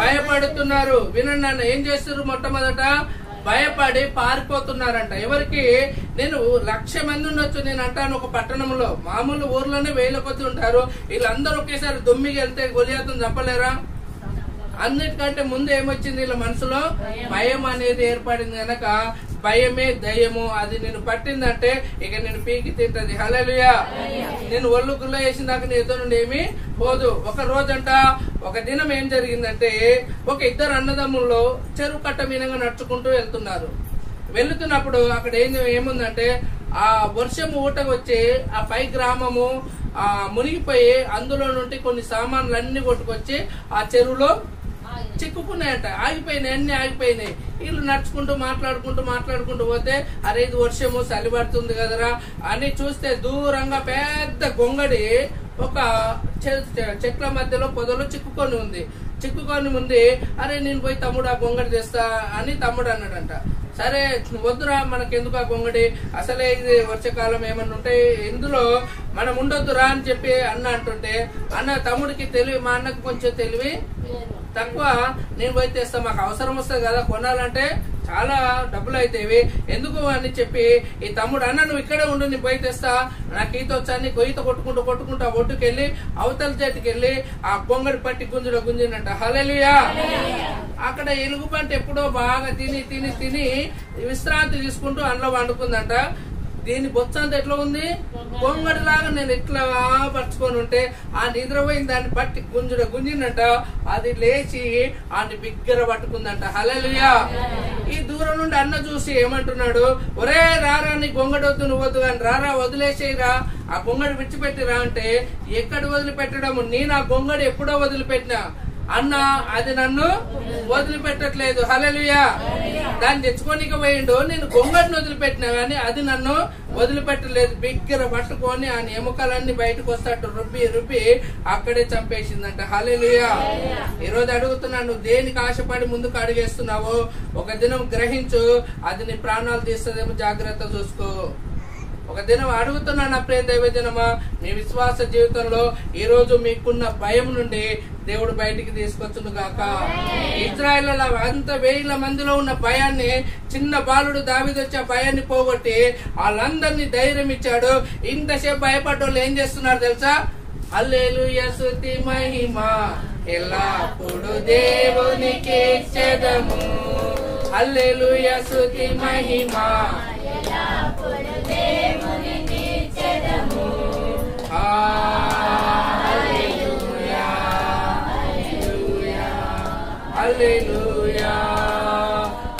[SPEAKER 1] భయపడుతున్నారు. వినండి నాన్న ఏం చేస్తున్నారు మొట్టమొదట? భయపడి పారిపోతున్నారంట. ఎవరికి? నేను లక్ష మంది ఉండొచ్చు నేను అంటాను ఒక పట్టణంలో. మామూలు ఊర్లోనే వేల కొద్ది ఉంటారు. వీళ్ళందరూ ఒకేసారి దుమ్మికి వెళ్తే గొలియాతం చంపలేరా? అన్నిటికంటే ముందు ఏమొచ్చింది వీళ్ళ మనసులో? భయం అనేది ఏర్పడింది గనక భయమే దయ్యము అది నేను పట్టిందంటే ఇక నేను పీకి తింటది. హలలుయా నేను ఒళ్ళు గుల్ల వేసిందాక నీ ఎదురు నుండి ఏమి పోదు. ఒక రోజంట ఒక దినం ఏం జరిగిందంటే ఒక ఇద్దరు అన్నదమ్ముల్లో చెరువు కట్ట మీనంగా నడుచుకుంటూ వెళ్తున్నారు. వెళ్తున్నప్పుడు అక్కడ ఏం ఏముందంటే ఆ వర్షం ఊటకు వచ్చి ఆ పై గ్రామము ఆ మునిగిపోయి అందులో నుండి కొన్ని సామాన్లు అన్ని కొట్టుకొచ్చి ఆ చెరువులో చిక్కుకున్నాయట. ఆగిపోయినాయి అన్ని ఆగిపోయినాయి. వీళ్ళు నడుచుకుంటూ మాట్లాడుకుంటూ మాట్లాడుకుంటూ పోతే అరే ఇది వర్షము చలి పడుతుంది కదరా అని చూస్తే దూరంగా పెద్ద గొంగడి ఒక చె- చెట్ల మధ్యలో పొదలో చిక్కుకొని ఉంది. చిక్కుకొని ఉంది. అరే నేను పోయి తమ్ముడు ఆ గొంగడి తెస్తా అని తమ్ముడు అన్నాడంట. సరే వద్దురా మనకెందుకు ఆ గొంగడి అసలే ఇది వర్షాకాలం ఏమన్నా ఉంటే ఇందులో మనం ఉండొద్దురా అని చెప్పి అన్న అంటుంటే అన్న తమ్ముడికి తెలివి మా అన్నకు కొంచెం తెలివి? తక్కువ. నేను పోయి తెస్తా మాకు అవసరం వస్తుంది కదా కొనాలంటే చాలా డబ్బులు అవుతాయి ఎందుకు అని చెప్పి ఈ తమ్ముడు అన్న నువ్వు ఇక్కడే ఉండు నేను పోయి తెస్తా. నాకు ఈత వచ్చాని గొయ్యిత కొట్టుకుంటూ కొట్టుకుంటూ ఆ ఒడ్డుకెళ్ళి అవతల చేతికి వెళ్ళి ఆ పొంగడి పట్టి గుంజులో గుంజినట్ట హలెలుయా అక్కడ ఎలుగు పంట ఎప్పుడో బాగా తిని తిని తిని విశ్రాంతి తీసుకుంటూ అందులో వండుకుందంట. దీని బొచ్చ అంతా ఎట్లా ఉంది? గొంగడిలాగా నేను ఎట్లా పరుచుకొని ఉంటే ఆ నిద్రపోయిన దాన్ని పట్టి గుంజుడ గుంజినట్ట అది లేచి ఆని బిగ్గర పట్టుకుందంట. హలలుయా ఈ దూరం నుండి అన్న చూసి ఏమంటున్నాడు? ఒరే రారా నీ గొంగడి వద్దు నువ్వు వద్దు కానీ రారా వదిలేసేయరా ఆ గొంగడి విడిచిపెట్టిరా అంటే ఎక్కడ వదిలిపెట్టడము? నేను ఆ గొంగడి ఎప్పుడో వదిలిపెట్టినా. అన్న అది నన్ను వదిలిపెట్టట్లేదు. హలలుయా దాన్ని తెచ్చుకోనిక పోయిండు నేను గొంగడిని వదిలిపెట్టినా కానీ అది నన్ను వదిలిపెట్టలేదు. బిగ్గర పట్టుకొని ఆ ఎముకలన్నీ బయటకు వస్తాడు రుబ్బి రుబ్బి అక్కడే చంపేసిందంట. హలలుయా ఈ రోజు అడుగుతున్నా నువ్వు దేనికి ఆశపడి ముందుకు అడిగేస్తున్నావు? ఒక దినం గ్రహించు. అది నీ ప్రాణాలు తీస్తుందేమో జాగ్రత్త చూసుకో. ఒక దినం అడుగుతున్నా నా ప్రియ దైవజనమా మీ విశ్వాస జీవితంలో ఈ రోజు మీకున్న భయం నుండి దేవుడు బయటికి తీసుకొచ్చును గాక. ఇజ్రాయల్ అంత వేల మందిలో ఉన్న భయాన్ని చిన్న బాలుడు దావిదొచ్చి ఆ భయాన్ని పోగొట్టి వాళ్ళందరినీ ధైర్యం ఇచ్చాడు. ఇంతసేపు భయపడ్డోళ్ళు ఏం చేస్తున్నారు తెలుసా? అల్లేలు యసుతి మహిమ. ఎల్లప్పుడు దేవునికి చెదము. అల్లేలు యసుతి మహిమ.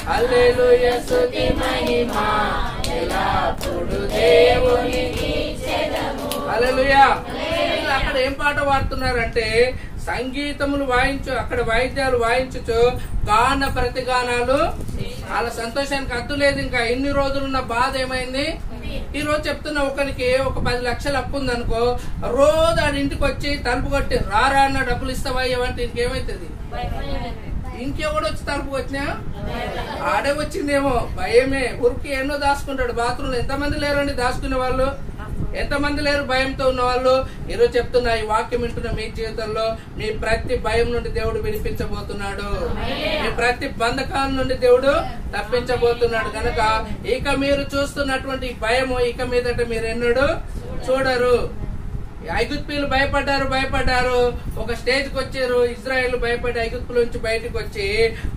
[SPEAKER 1] హల్లెలూయా స్తుతి మహిమ ఎల్లప్పుడు దేవుని హల్లెలూయా. అక్కడ ఏం పాట పాడుతున్నారంటే సంగీతములు వాయించు అక్కడ వాయిద్యాలు వాయించచ్చు గాన ప్రతిగానాలు వాళ్ళ సంతోషానికి అద్దు లేదు. ఇంకా ఎన్ని రోజులున్న బాధ ఏమైంది? ఈ రోజు చెప్తున్న ఒకరికి ఒక పది లక్షలు అప్పు ఉందనుకో రోజు ఆడి ఇంటికి వచ్చి తలుపు కొట్టి రారా అన్న డబ్బులు ఇస్తావా? ఏమంటే ఇంకేమైతుంది? ఇంకెవడు వచ్చి తలుపు వచ్చినా ఆడే వచ్చిందేమో భయమే. ఉరికి ఎన్నో దాచుకుంటాడు. బాత్రూమ్ ఎంతమంది లేరండి దాచుకునే వాళ్ళు? ఎంతమంది లేరు భయంతో ఉన్న వాళ్ళు? ఈరోజు చెప్తున్నా ఈ వాక్యం వింటున్న మీ జీవితంలో మీ ప్రతి భయం నుండి దేవుడు విడిపించబోతున్నాడు. మీ ప్రతి బంధకాల నుండి దేవుడు తప్పించబోతున్నాడు. కనుక ఇక మీరు చూస్తున్నటువంటి భయము ఇక మీదట మీరు ఎన్నడూ చూడరు. ఐగుప్తులు భయపడ్డారు భయపడ్డారు. ఒక స్టేజ్కి వచ్చారు ఇజ్రాయెల్ భయపడి ఐగుప్తుల నుంచి బయటకు వచ్చి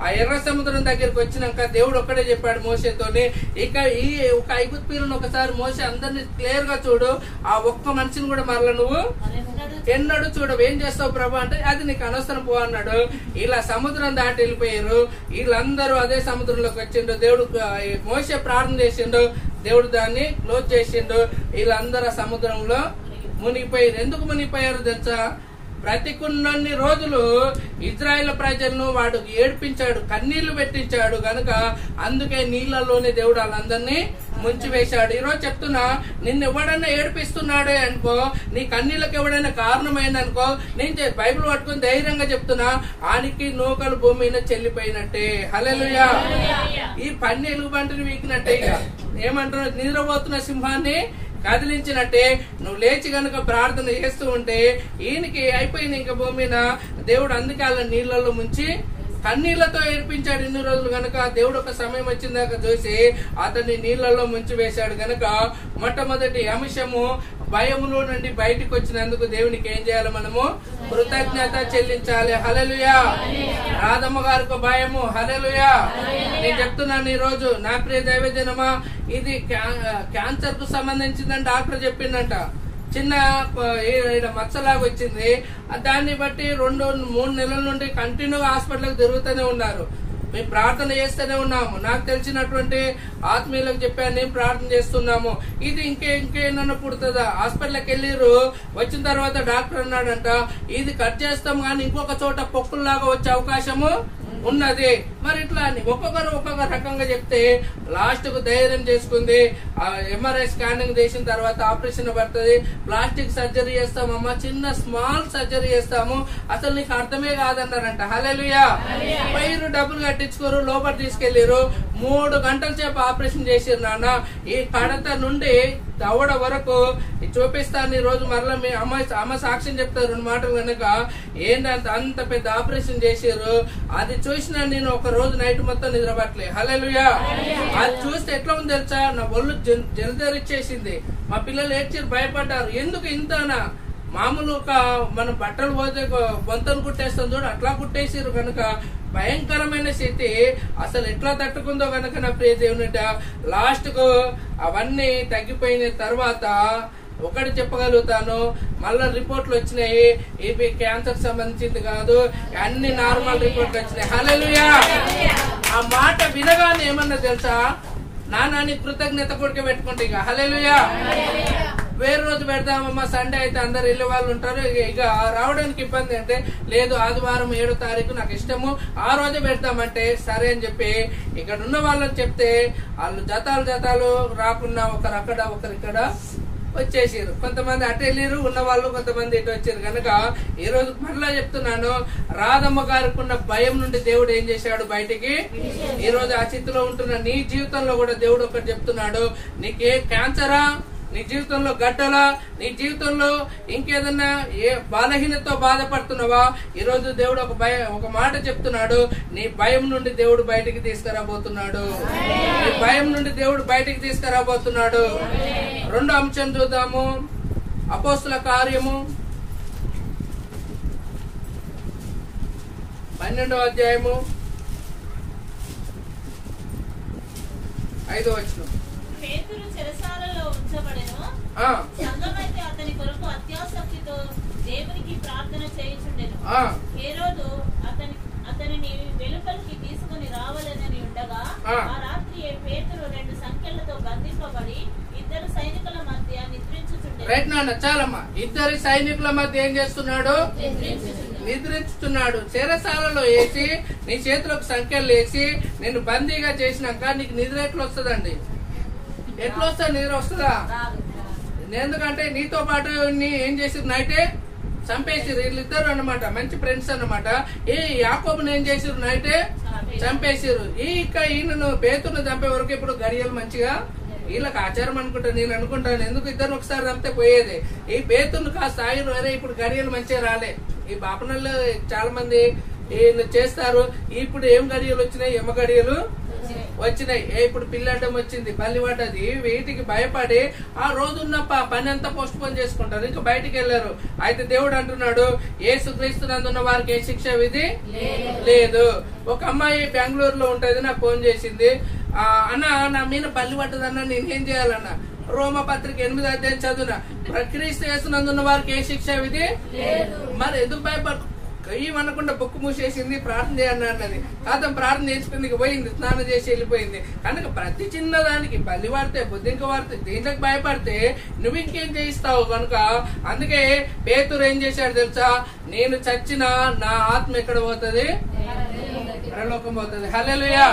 [SPEAKER 1] ఆ ఎర్ర సముద్రం దగ్గరికి వచ్చినాక దేవుడు ఒక్కడే చెప్పాడు మోసేతోని ఇక ఈ ఒక ఐగుప్తులను ఒకసారి మోసే అందరిని క్లియర్గా చూడు ఆ ఒక్క మనిషిని కూడా మరల నువ్వు ఎన్నడు చూడవు. ఏం చేస్తావు ప్రభు అంటే అది నీకు అనవసరం పో అన్నాడు. ఇలా సముద్రం దాటి వెళ్ళిపోయారు. వీళ్ళందరూ అదే సముద్రంలోకి వచ్చిండు దేవుడు మోసే ప్రార్థన చేసిండు. దేవుడు దాన్ని క్లోజ్ చేసిండు. వీళ్ళందరూ సముద్రంలో మునిగిపోయారు ఎందుకు మునిగిపోయారు తెలుసా? బ్రతికున్నన్ని రోజులు ఇజ్రాయెల్ ప్రజలను వాడు ఏడ్పించాడు కన్నీళ్ళు పెట్టించాడు గనుక అందుకే నీళ్ళలోనే దేవుడు వాళ్ళందరినీ ముంచివేశాడు. ఈరోజు చెప్తున్నా నిన్ను ఎవడన్నా ఏడిపిస్తున్నాడే అనుకో నీ కన్నీళ్ళకి ఎవడైనా కారణమైంది అనుకో నేను బైబిల్ పట్టుకుని ధైర్యంగా చెప్తున్నా ఆనికి నూకలు భూమి మీద చెల్లిపోయినట్టే. హల్లెలూయా. ఈ పన్ని ఎలుగుబంటిని వీకినట్టే ఇక. ఏమంటున్నారు నిద్రపోతున్న సింహాన్ని కదిలించినట్టే నువ్వు లేచి గనుక ప్రార్థన చేస్తూ ఉంటే ఈయనకి అయిపోయింది ఇంకా భూమిన దేవుడు అందుకే నీళ్ళల్లో ముంచి కన్నీళ్ళతో ఏడిపించాడు ఇన్ని రోజులు గనక. దేవుడు ఒక సమయం వచ్చిందాక చూసి అతన్ని నీళ్ళలో ముంచి వేశాడు గనక. మొట్టమొదటి అంశము భయములో నుండి బయటికి వచ్చినందుకు దేవునికి ఏం చేయాలి మనము? కృతజ్ఞత చెల్లించాలి. హలలుయా రాధమ్మ గారికి భయము. హలలుయా నేను చెప్తున్నాను ఈ రోజు నా ప్రియ దైవజనమా ఇది క్యాన్సర్కు సంబంధించిందని డాక్టర్ చెప్పిందంట. చిన్న మచ్చలాగా వచ్చింది. దాన్ని బట్టి రెండు మూడు నెలల నుండి కంటిన్యూగా హాస్పిటల్కి తిరుగుతూనే ఉన్నారు. మేము ప్రార్థన చేస్తూనే ఉన్నాము. నాకు తెలిసినటువంటి ఆత్మీయులకు చెప్పాను నేను ప్రార్థన చేస్తున్నాము. ఇది ఇంకే ఇంకేమన్నా పుడుతుందా? హాస్పిటల్కి వెళ్ళిర్రు వచ్చిన తర్వాత డాక్టర్ అన్నాడంట ఇది కట్ చేస్తాం కానీ ఇంకొక చోట పొక్కుల్లాగా వచ్చే అవకాశము ఉన్నది. మరి ఇట్లా అని ఒక్కొక్కరు ఒక్కొక్క రకంగా చెప్తే లాస్ట్కు ధైర్యం చేసుకుంది. ఎంఆర్ఐ స్కానింగ్ చేసిన తర్వాత ఆపరేషన్ పడుతుంది. ప్లాస్టిక్ సర్జరీ చేస్తామమ్మా. చిన్న స్మాల్ సర్జరీ చేస్తాము. అసలు నీకు అర్థమే కాదన్నారంట. హలెలుయా పైరు డబ్బులు కట్టించుకోరు లోపల తీసుకెళ్ళిరు మూడు గంటల సేపు ఆపరేషన్ చేసిరు నాన్న. ఈ కడత నుండి దవడ వరకు చూపిస్తాను ఈ రోజు మరలా మీ అమ్మ అమ్మ సాక్ష్యం చెప్తారు రెండు మాటలు కనుక ఏంటంత అంత పెద్ద ఆపరేషన్ చేసిర్రు అది చూసిన నేను ఒక రోజు నైట్ మొత్తం నిద్రపట్టలే. హలేలుయా అది చూస్తే ఎట్లా ఉంది తెలుసా? నా ఒళ్ళు జల్ జలదరిచ్చేసింది మా పిల్లలు ఏడ్చారు భయపడ్డారు. ఎందుకు ఇంతనా? మామూలు ఒక మన బట్టలు పోతే బొంతలు కుట్టేస్తాం చూడు అట్లా కుట్టేసిరు కనుక భయంకరమైన స్థితి. అసలు ఎట్లా తట్టుకుందో కనుక నా ప్రియ దేవునిట లాస్ట్కు అవన్నీ తగ్గిపోయిన తర్వాత ఒకటి చెప్పగలుగుతాను. మళ్ళీ రిపోర్ట్లు వచ్చినాయి. ఇవి క్యాన్సర్ సంబంధించింది కాదు అన్ని నార్మల్ రిపోర్ట్లు వచ్చినాయి. హల్లెలూయా! ఆ మాట వినగానే ఏమన్నా తెలుసా? నానాని కృతజ్ఞత కొడుకు పెట్టుకుంటే ఇక. హల్లెలూయా! వేరే రోజు పెడదామమ్మా సండే అయితే అందరు వెళ్ళే వాళ్ళు ఉంటారు. ఇక- రావడానికి ఇబ్బంది అంటే లేదు ఆదివారం ఏడో తారీఖు నాకు ఇష్టము ఆ రోజే పెడతామంటే సరే అని చెప్పి ఇక్కడ ఉన్న వాళ్ళని చెప్తే వాళ్ళు జతాలు జతాలు రాకుండా ఒకరు అక్కడ ఒకరు ఇక్కడ వచ్చేసారు. కొంతమంది అటు వెళ్ళారు ఉన్న వాళ్ళు కొంతమంది ఇటు వచ్చారు. కనుక ఈ రోజు మరలా చెప్తున్నాను రాధమ్మ గారికి ఉన్న భయం నుండి దేవుడు ఏం చేశాడు బయటికి? ఈ రోజు ఆ స్థితిలో ఉంటున్న నీ జీవితంలో కూడా దేవుడు ఒకటి చెప్తున్నాడు నీకే క్యాన్సరా? నీ జీవితంలో గడ్డలా నీ జీవితంలో ఇంకేదన్నా ఏ బలహీనతో బాధపడుతున్నావా? ఈరోజు దేవుడు ఒక భయ ఒక మాట చెప్తున్నాడు. నీ భయం నుండి దేవుడు బయటికి తీసుకురాబోతున్నాడు. నీ భయం నుండి దేవుడు బయటికి తీసుకురాబోతున్నాడు. రెండో అంశం చూద్దాము. అపోస్తుల కార్యము. పన్నెండో అధ్యాయము. ఐదో వచ్చినాం
[SPEAKER 2] పేతురు చెరసాలలో ఉంచబడెను.
[SPEAKER 1] ఆ,
[SPEAKER 2] సంఘమైతే అతని కొరకు అత్యాసక్తితో దేవునికి ప్రార్థన చేయుచుండెను.
[SPEAKER 1] ఆ,
[SPEAKER 2] హేరోదు అతని అతనిని వెలుపలికి తీసుకుని రావాలని ఉండగా
[SPEAKER 1] ఆ.
[SPEAKER 2] రాత్రి పేతురు రెండు సంఖ్యలతో బంధింపబడి ఇద్దరు సైనికుల మధ్య నిద్రించుచుండెను.
[SPEAKER 1] రైట్ నాన్న చాలమ్మా. ఇద్దరి సైనికుల మధ్య ఏం చేస్తున్నాడు? నిద్రించుతున్నాడు చెరసాలలో వేసి నీ చేతిలోకి సంఖ్యలు వేసి నేను బందీగా చేసినాక నీకు నిద్ర ఎట్లా వస్తుందండి? ఎట్లా వస్తుంది? నిద్ర వస్తుందా ఎందుకంటే నీతో పాటు నీ ఏం చేసి నైటే? చంపేసిరు వీళ్ళిద్దరు అన్నమాట. మంచి ఫ్రెండ్స్ అన్నమాట. ఈ యాకోబుని ఏం చేసిరు నైటే? చంపేసిరు ఈ ఇక ఈయనను పేతును చంపే వరకు ఇప్పుడు గడియలు మంచిగా వీళ్ళకి ఆచారం అనుకుంటా నేను అనుకుంటాను ఎందుకు ఇద్దరు ఒకసారి చంపితే పోయేది? ఈ పేతును కాస్త ఆయన వేరే ఇప్పుడు గడియలు మంచిగా రాలే. ఈ బాపనల్లో చాలా మంది ఈయన చేస్తారు. ఇప్పుడు ఏం గడియలు వచ్చినాయి? ఎమ్మ గడియలు. వచ్చినాయి. ఏ ఇప్పుడు పిల్లడం వచ్చింది? పల్లి పడ్డది వీటికి భయపడి ఆ రోజున్న ప- పని అంతా పోస్ట్ పోన్ చేసుకుంటారు. ఇంకా బయటికి వెళ్ళారు. అయితే దేవుడు అంటున్నాడు ఏసు క్రీస్తునందున్న వారికి ఏ శిక్ష విధి లేదు. ఒక అమ్మాయి బెంగళూరులో ఉంటది నాకు ఫోన్ చేసింది. ఆ, అన్న నా మీద పల్లి పడ్డదన్న నేనేం చేయాలన్న? రోమ పత్రిక ఎనిమిది అధ్యాయం చదువున? క్రీస్తు చేస్తున్నందున్న వారికి ఏ శిక్ష విధి మరి ఎందుకు భయపడు ఏమనకుండా బుక్ మూసేసింది ప్రార్థన చేయండి అన్నది. కాదు ప్రార్థన చేసుకుంది పోయింది స్నానం చేసి వెళ్ళిపోయింది. కనుక ప్రతి చిన్నదానికి బలి వాడితే బుద్ధింక వాడితే దీంట్లోకి భయపడితే నువ్వు ఇంకేం చేయిస్తావు కనుక? అందుకే పేతురు ఏం చేశాడు తెలుసా? నేను చచ్చిన నా ఆత్మ ఎక్కడ పోతుంది? పరలోకం పోతుంది. హల్లెలూయా.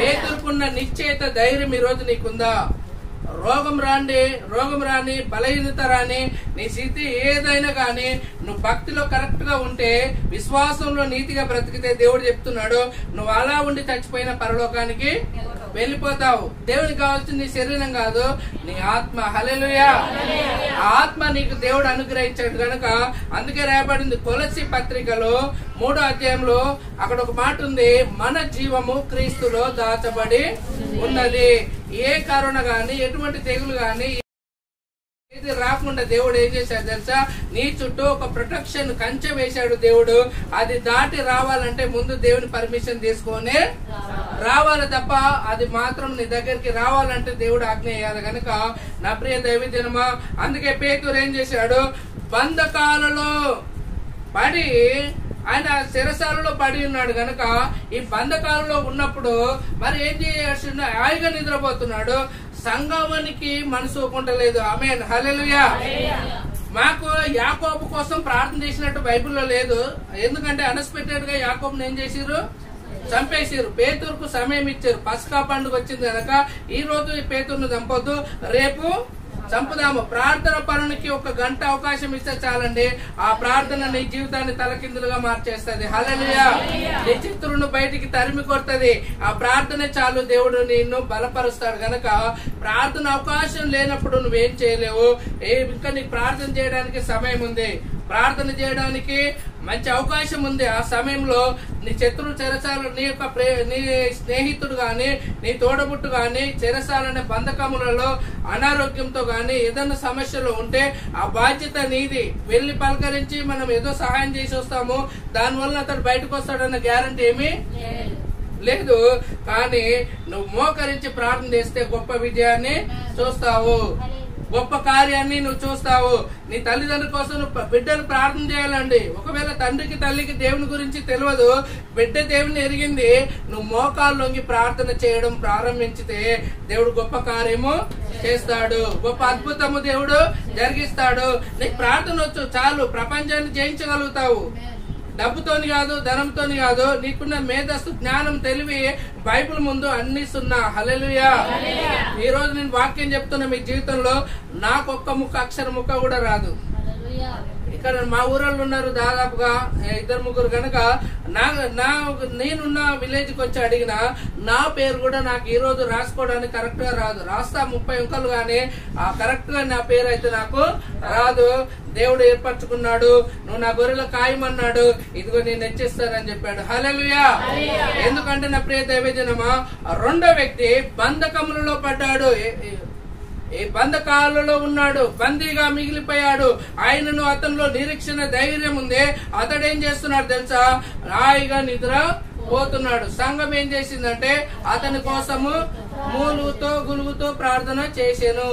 [SPEAKER 1] పేతురుకున్న నిశ్చయిత ధైర్యం ఈ రోజు నీకుందా? రోగం రాండి రోగం రాని బలహీనత రాని నీ స్థితి ఏదైనా కానీ నువ్వు భక్తిలో కరెక్ట్గా ఉంటే విశ్వాసంలో నీతిగా బ్రతికితే దేవుడు చెప్తున్నాడు నువ్వు అలా ఉండి చచ్చిపోయిన పరలోకానికి వెళ్ళిపోతావు. దేవునికి కావాల్సింది నీ శరీరం కాదు నీ ఆత్మ. హలెలుయా ఆత్మ నీకు దేవుడు అనుగ్రహించాడు గనుక అందుకే రాయబడింది కొలసి పత్రికలో మూడో అధ్యాయంలో అక్కడ ఒక మాట ఉంది మన జీవము క్రీస్తులో దాచబడి ఉన్నది. ఏ కరోనా గాని ఎటువంటి తెగులు గాని ఇది రాకుండా దేవుడు ఏం చేశాడు తెలుసా? నీ చుట్టూ ఒక ప్రొటెక్షన్ కంచె వేశాడు దేవుడు. అది దాటి రావాలంటే ముందు దేవుని పర్మిషన్ తీసుకొని రావాలి. తప్ప అది మాత్రం నీ దగ్గరికి రావాలంటే దేవుడు ఆజ్ఞ వేయాలి కనుక. నా ప్రియ దైవజనమా అందుకే పేతురు ఏం చేశాడు? బంధకాలలో పడి ఆయన శిరసాలలో పడి ఉన్నాడు గనక ఈ బంధకాలలో ఉన్నప్పుడు మరి ఏం చేయాల్సి హాయిగా నిద్రపోతున్నాడు. సంగమానికి మనసు ఒప్పుకుంటలేదు. ఆమె హలెలుయా మాకు యాకోబు కోసం ప్రార్థన చేసినట్టు బైబిల్లో లేదు. ఎందుకంటే అన్ఎక్స్పెక్టెడ్గా యాకోబుని ఏం చేసిరు చంపేసిరు పేతురుకు సమయం ఇచ్చారు. పసుకా పండుగ వచ్చింది కనుక ఈ రోజు పేతురును చంపొద్దు. రేపు చంపుదాము. ప్రార్థన పనునికి ఒక గంట అవకాశం ఇస్తే చాలండి. ఆ ప్రార్థన నీ జీవితాన్ని తలకిందులుగా మార్చేస్తుంది. హలలియా నీ చిత్రును బయటికి తరిమి కొడుతుంది. ఆ ప్రార్థన చాలు. దేవుడు నిన్ను బలపరుస్తాడు గనక ప్రార్థన అవకాశం లేనప్పుడు నువ్వేం చేయలేవు. ఏ ఇంకా నీకు ప్రార్థన చేయడానికి సమయం ఉంది. ప్రార్థన చేయడానికి మంచి అవకాశం ఉంది. ఆ సమయంలో నీ శత్రువు చెరసాల నీ యొక్క ప్రే నీ స్నేహితుడు గాని నీ తోడబుట్టు గాని చెరసాలనే బంధకములలో అనారోగ్యంతో గాని ఏదైనా సమస్యలు ఉంటే ఆ బాధ్యత నీది. వెళ్ళి పలకరించి మనం ఏదో సహాయం చేసి వస్తాము. దానివల్ల అతడు బయటకు వస్తాడన్న గ్యారంటీ ఏమీ? లేదు. కానీ నువ్వు మోకరించి ప్రార్థన చేస్తే గొప్ప విజయాన్ని చూస్తావు. గొప్ప కార్యాన్ని నువ్వు చూస్తావు. నీ తల్లిదండ్రుల కోసం నువ్వు బిడ్డను ప్రార్థన చేయాలండి. ఒకవేళ తండ్రికి తల్లికి దేవుని గురించి తెలియదు బిడ్డ దేవుని ఎరిగింది నువ్వు మోకాలుంగి ప్రార్థన చేయడం ప్రారంభించితే దేవుడు గొప్ప కార్యము చేస్తాడు. గొప్ప అద్భుతము దేవుడు జరిగిస్తాడు. నీకు ప్రార్థన వచ్చు చాలు. ప్రపంచాన్ని జయించగలుగుతావు. డబ్బుతోని కాదు ధనంతోని కాదు నీకున్న మేధస్సు జ్ఞానం తెలివి బైబిల్ ముందు అన్ని సున్నా హలెలుయా ఈ రోజు నేను వాక్యం చెప్తున్నా మీ జీవితంలో. నాకు ఒక్క ముక్క అక్షర ముక్క కూడా రాదు. ఇక్కడ మా ఊరోళ్ళు ఉన్నారు దాదాపుగా ఇద్దరు ముగ్గురు కనుక నా నా నేనున్న విలేజ్కి వచ్చి అడిగిన నా పేరు కూడా నాకు ఈ రోజు రాసుకోవడానికి కరెక్ట్గా రాదు. రాస్తా ముప్పై అంకలు గానీ ఆ కరెక్ట్గా నా పేరు అయితే నాకు రాదు. దేవుడు ఏర్పరచుకున్నాడు. నువ్వు నా గొర్రెల ఖాయమన్నాడు ఇదిగో నేను హెచ్చిస్తానని చెప్పాడు. హల్లెలూయా! ఎందుకంటే నా ప్రియ దైవజనమా రెండో వ్యక్తి బంధకములలో పడ్డాడు. ఈ బంధకాలలో ఉన్నాడు బందీగా మిగిలిపోయాడు. ఆయనను అతనిలో నిరీక్షణ ధైర్యం ఉంది. అతడేం చేస్తున్నాడు తెలుసా? హాయిగా నిద్ర పోతున్నాడు. సంఘం ఏం చేసిందంటే అతని కోసము మూలుగుతో గులుగుతో ప్రార్థన చేశాను.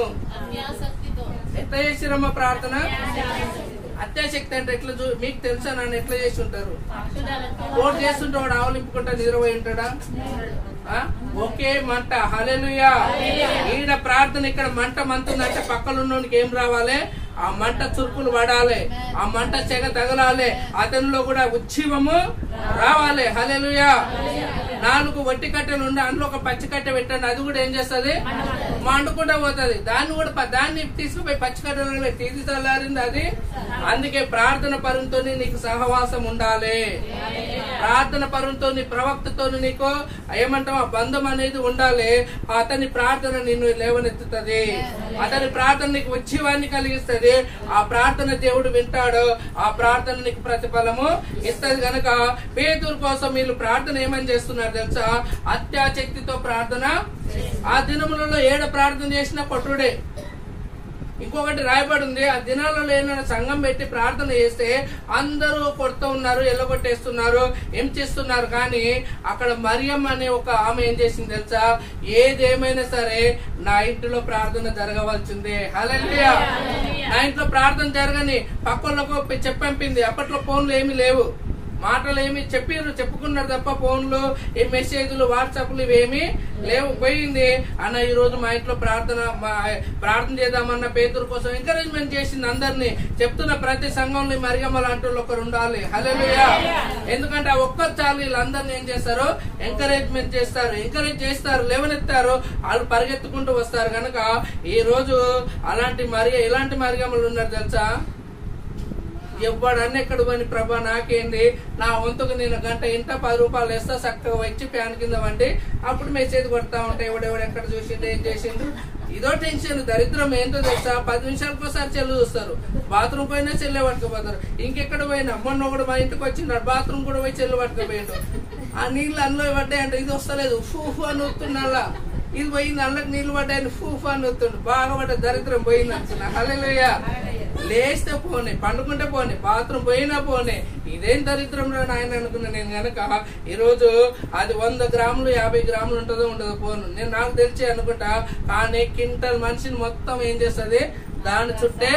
[SPEAKER 1] ఎట్లా చేసిరమ్మ ప్రార్థన? అత్యాశక్తి అంటే ఎట్లా చూ మీకు తెలుసా నన్ను ఎట్లా చేసి ఉంటారు? ఓటు చేస్తుంటే వాడు ఆవలింపుకుంటా నిద్రపోయి ఉంటాడా? ఒకే మంట. హలెలుయా ఈయన ప్రార్థన ఇక్కడ మంట మంతుందంటే పక్కన ఉన్నోనికి ఏం రావాలి? ఆ మంట చురుకులు పడాలి. ఆ మంట చెగ తగలాలి. అతనిలో కూడా ఉజ్జీవము రావాలి. హలెలుయా నాలుగు వట్టి కట్టెలు ఉండి అందులో ఒక పచ్చి కట్టె పెట్టండి. అది కూడా ఏం చేస్తది? మండుకుంటా పోతుంది. దాన్ని కూడా దాన్ని తీసుకుపోయి పచ్చి తీసి చల్లారింది అది. అందుకే ప్రార్థన పరుంతో నీకు సహవాసం ఉండాలి. ప్రార్థన పరుంతో నీ ప్రవక్తతో నీకు ఏమంటావు? ఆ బంధం అనేది ఉండాలి. అతని ప్రార్థన నిన్ను లేవనెత్తుతుంది. అతని ప్రార్థన నీకు ఉత్సవాన్ని కలిగిస్తుంది. ఆ ప్రార్థన దేవుడు వింటాడు. ఆ ప్రార్థన నీకు ప్రతిఫలము ఇస్తుంది గనక. పేదూరు కోసం వీళ్ళు ప్రార్థన ఏమని చేస్తున్నారు తెలుసా? అత్యాశక్తితో ప్రార్థన ఆ దినములలో ఏడ ప్రార్థన చేసినా పట్టుడే. ఇంకొకటి రాయబడి ఉంది ఆ దినాలలో ఏమైనా సంఘం పెట్టి ప్రార్థన చేస్తే అందరూ కొడుతూ ఉన్నారు ఎల్లగొట్టేస్తున్నారు ఏం చేస్తున్నారు కానీ అక్కడ మరియం అనే ఒక ఆమె ఏం చేసింది తెలుసా? ఏదేమైనా సరే నా ఇంటిలో ప్రార్థన జరగవలసిందే. హల్లెలూయా. నా ఇంట్లో ప్రార్థన జరగని పక్కలకు చెప్పంపింది అప్పట్లో ఫోన్లు ఏమీ లేవు. మాటలు ఏమి చెప్పారు చెప్పుకున్నారు తప్ప ఫోన్లు ఈ మెసేజ్లు వాట్సాప్లు ఇవేమి లేవు పోయింది. అన్న ఈ రోజు మా ఇంట్లో ప్రార్థన మా- ప్రార్థన చేద్దామన్న పేదరు కోసం ఎంకరేజ్మెంట్ చేసింది అందరినీ. చెప్తున్న ప్రతి సంఘంలో మరిగమ్మ లాంటి వాళ్ళు ఒకరు ఉండాలి. హల్లెలూయా. ఎందుకంటే ఆ ఒక్కరు చాలు వీళ్ళందరినీ ఏం చేస్తారు? ఎంకరేజ్మెంట్ చేస్తారు. ఎంకరేజ్ చేస్తారు లేవనెత్తారు. వాళ్ళు పరిగెత్తుకుంటూ వస్తారు. కనుక ఈ రోజు అలాంటి మరి ఎలాంటి మరిగమ్మలు ఉన్నారు తెలుసా? ఎవ్వడన్నీ ఎక్కడ పోయిన ప్రభా నాకేంది? నా వంతుకు నేను గంట ఇంట పది రూపాయలు వేస్తా చక్కగా వచ్చి ఫ్యాన్ కింద వండి అప్పుడు మెసేజ్ కొడతా ఉంటా ఎవడెవడు ఎక్కడ చూసిండు ఏం చేసిండు? ఇదో టెన్షన్ దరిద్రం ఏంటో తెలుసా? పది నిమిషాలకు ఒకసారి చెల్లు చూస్తారు. బాత్రూమ్ పోయినా చెల్లె పట్టుకుపోతారు. ఇంకెక్కడ పోయినా? మొన్న ఒకడు మా ఇంటికి వచ్చినాడు బాత్రూమ్ కూడా పోయి చెల్లు పట్టుకుపోయాడు. ఆ నీళ్ళు అందులో పడ్డాయంటే ఇది వస్తలేదు. ఫూఫు అని వస్తున్నా ఇది పోయింది అందరికి నీళ్ళు పడ్డాయని ఫూఫ్ అని వస్తుండు బాగా పడ్డ దరిద్రం పోయింది అనుకున్నా లేస్తే పోనే పండుకుంటే పోనే బాత్రూమ్ పోయినా పోనే. ఇదేం దరిద్రంలో నాయన అనుకున్నా నేను గనక. ఈరోజు అది వంద గ్రాములు యాభై గ్రాములు ఉంటుందో ఉండదో పోను. నేను నాకు తెలిసి అనుకుంటా. కానీ కింటల్ మనిషిని మొత్తం ఏం చేస్తది? దాని చుట్టే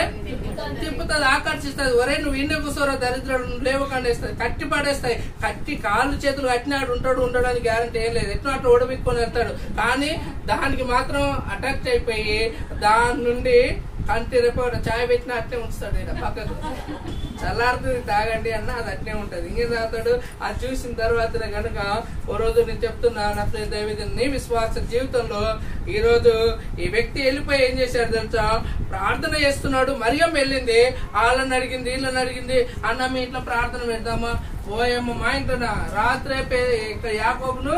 [SPEAKER 1] తిప్పుతుంది ఆకర్షిస్తుంది. ఒరే నువ్వు ఇన్న కూర్చోరా దరిద్రుడు లేవకుండా కట్టి పడేస్తాయి. కట్టి కాళ్ళు చేతులు కట్టినాడు ఉంటాడు ఉండడానికి గ్యారంటీ ఏం లేదు. ఎట్లా అటు ఓడబిక్కొని వెళ్తాడు. కానీ దానికి మాత్రం అటాక్ అయిపోయి దాని నుండి కంటి రేపు చాయ్ పెట్టినా అట్లే ఉంచుతాడు ఈడ పక్కకు. చల్లారుతుంది తాగండి అన్న అది అట్లే ఉంటది. ఇంకేం తాగుతాడు? అది చూసిన తర్వాత కనుక ఓ రోజు నేను చెప్తున్నా నా ప్రియ నీ విశ్వాస జీవితంలో ఈ రోజు ఈ వ్యక్తి వెళ్ళిపోయి ఏం చేశాడు తెలుసా? ప్రార్థన చేస్తున్నాడు మరియం వెళ్ళింది. వాళ్ళని అడిగింది వీళ్ళని అడిగింది. అన్న మీ ఇంట్లో ప్రార్థన పెడతామా ఓయమ్మ మా ఇంట్లో రాత్రే యాకోబును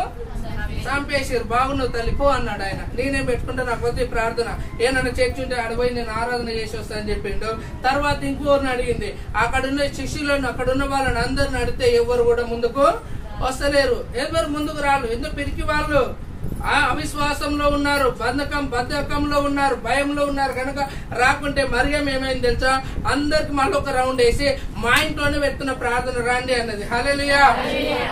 [SPEAKER 1] చంపేసారు బాగున్నావు తల్లి పో అన్నాడు ఆయన. నేనేం పెట్టుకుంటా నాకు వద్దు ప్రార్థన. ఏనన్నా చర్చి అడిపోయి నేను ఆరాధన చేసి వస్తానని చెప్పిండు. తర్వాత ఇంకోరిని అడిగింది. అక్కడున్న శిష్యులను అక్కడున్న వాళ్ళని అందరిని అడిగితే ఎవరు కూడా ముందుకు వస్తలేరు. ఎవరు ముందుకు రాళ్ళు ఎందుకు పిరికి వాళ్ళు? ఆ అవిశ్వాసంలో ఉన్నారు బంధకం బద్ధకంలో ఉన్నారు భయంలో ఉన్నారు. కనుక రాకుంటే మరియం ఏమైంది తెలుసా? అందరికి మళ్ళీ ఒక రౌండ్ వేసి మా ఇంట్లోనే పెడుతున్న ప్రార్థన రాండి అన్నది. హల్లెలూయా.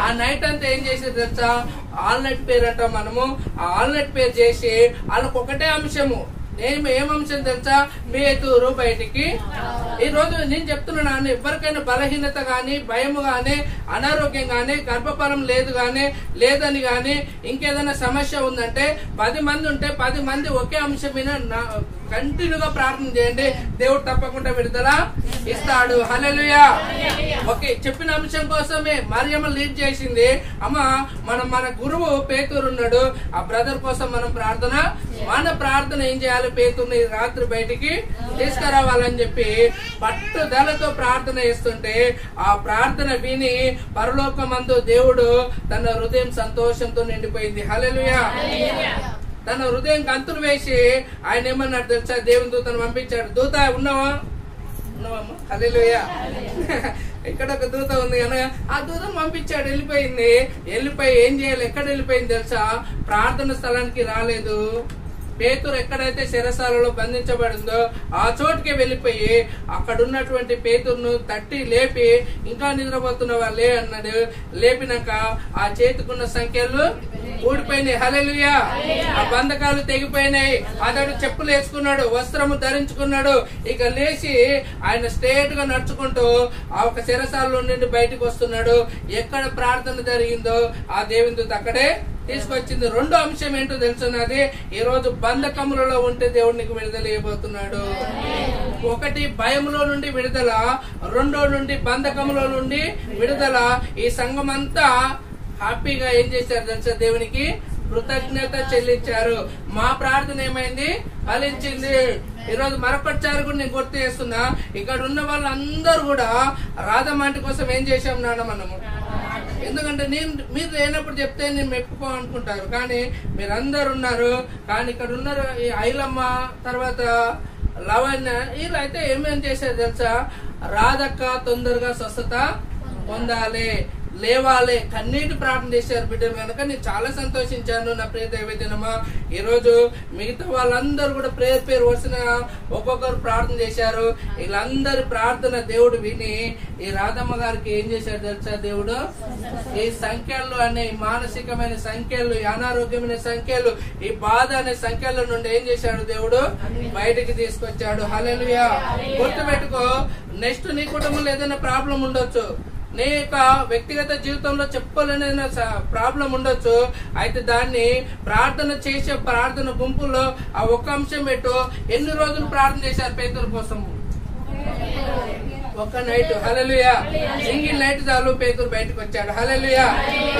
[SPEAKER 1] ఆ నైట్ అంతా ఏం చేసేది తెలుసా? ఆల్నెట్ పేరు అంటాం మనము ఆ ఆల్నెట్ పేరు చేసి వాళ్ళకి ఒకటే అంశము. నేను ఏం అంశం మీ ఎదురు బయటికి ఈ రోజు నేను చెప్తున్నాను ఎవరికైనా బలహీనత గాని భయము గాని అనారోగ్యం గాని గర్భఫలం లేదు గాని లేదని గాని ఇంకేదైనా సమస్య ఉందంటే పది మంది ఉంటే పది మంది ఒకే అంశం మీద కంటిన్యూగా ప్రార్థన చేయండి. దేవుడు తప్పకుండా విడుదల ఇస్తాడు. హలలుయా ఓకే చెప్పిన అంశం కోసమే మరియమ్మ లీడ్ చేసింది. అమ్మ మనం మన గురువు పేతూరు ఉన్నాడు. ఆ బ్రదర్ కోసం మనం ప్రార్థన మన ప్రార్థన ఏం చేయాలి పేతుర్ని రాత్రి బయటికి తీసుకురావాలని చెప్పి పట్టుదలతో ప్రార్థన చేస్తుంటే ఆ ప్రార్థన విని పరలోకమందు దేవుడు తన హృదయం సంతోషంతో నిండిపోయింది. హలలుయా తన హృదయం గంతులు వేసి ఆయన ఏమన్నాడు తెలుసా? దేవుని దూతను పంపించాడు. దూత ఉన్నావా? ఉన్నావమ్మా హల్లెలూయా. ఇక్కడ ఒక దూత ఉంది కనుక ఆ దూతం పంపించాడు. వెళ్ళిపోయింది. వెళ్ళిపోయి ఏం చేయాలి? ఎక్కడ వెళ్ళిపోయింది తెలుసా? ప్రార్థన స్థలానికి రాలేదు. పేతురు ఎక్కడైతే శిరసాలలో బంధించబడిందో ఆ చోటుకి వెళ్ళిపోయి అక్కడ ఉన్నటువంటి పేతురును తట్టి లేపి ఇంకా నిద్రపోతున్నవా లే అన్నాడు. లేపినాక ఆ చేతికున్న సంఖ్యలు ఊడిపోయినాయి. హలెలుయా ఆ బంధకాలు తెగిపోయినాయి. అతడు చెప్పులు వేసుకున్నాడు వస్త్రము ధరించుకున్నాడు. ఇక లేచి ఆయన స్ట్రేట్గా నడుచుకుంటూ ఆ ఒక శిరసాలలో నుండి బయటకు వస్తున్నాడు. ఎక్కడ ప్రార్థన జరిగిందో ఆ దేవుని అక్కడే తీసుకొచ్చింది. రెండో అంశం ఏంటో తెలుసున్నది? ఈ రోజు బంధకములలో ఉంటే దేవుడు నీకు విడుదల ఇవ్వబోతున్నాడు. ఒకటి భయములో నుండి విడుదల రెండో నుండి బంధకములో నుండి విడుదల. ఈ సంఘం అంతా హ్యాపీగా ఏం చేశారు తెలుసా దేవునికి? కృతజ్ఞత చెల్లించారు. మా ప్రార్థన ఏమైంది? ఫలించింది. ఈరోజు మరొకటిసారి కూడా నేను గుర్తు చేస్తున్నా. ఇక్కడ ఉన్న వాళ్ళందరూ కూడా రాధమాంటి కోసం ఏం చేశాం నాన్న మనము? ఎందుకంటే నేను మీరు లేనప్పుడు చెప్తే నేను మెప్పుకో అనుకుంటారు. కానీ మీరందరు ఉన్నారు. కానీ ఇక్కడ ఉన్నారు ఈ ఐలమ్మ తర్వాత లవణ్య వీళ్ళు అయితే ఏమేం చేశారు తెలుసా? రాధక్క తొందరగా స్వస్థత పొందాలి. లేవాలే కన్నీటి ప్రార్థన చేశారు బిడ్డలు కనుక నేను చాలా సంతోషించాను నా ప్రియ దైవజనమా. ఈ రోజు మిగతా వాళ్ళందరూ కూడా పేరు పేరు వచ్చిన ఒక్కొక్కరు ప్రార్థన చేశారు. వీళ్ళందరి ప్రార్థన దేవుడు విని ఈ రాధమ్మ గారికి ఏం చేశాడు తెలుసా దేవుడు? ఈ సంఖ్యలు అనే మానసికమైన సంఖ్యలు అనారోగ్యమైన సంఖ్యలు ఈ బాధ అనే సంఖ్యల నుండి ఏం చేశాడు దేవుడు? బయటికి తీసుకొచ్చాడు. హల్లెలూయా. గుర్తుపెట్టుకో నెక్స్ట్ నీ కుటుంబంలో ఏదైనా ప్రాబ్లం ఉండొచ్చు. నీ యొక్క వ్యక్తిగత జీవితంలో చెప్పలేని ప్రాబ్లం ఉండొచ్చు. అయితే దాన్ని ప్రార్థన చేసే ప్రార్థన గుంపులో ఆ ఒక్క అంశం పెట్టు. ఎన్ని రోజులు ప్రార్థన చేశారు పేదల కోసం ఒక్క నైట్. హలలుయా సింగిల్ నైట్ చాలు పేతురు బయటకు వచ్చాడు. హలలుయా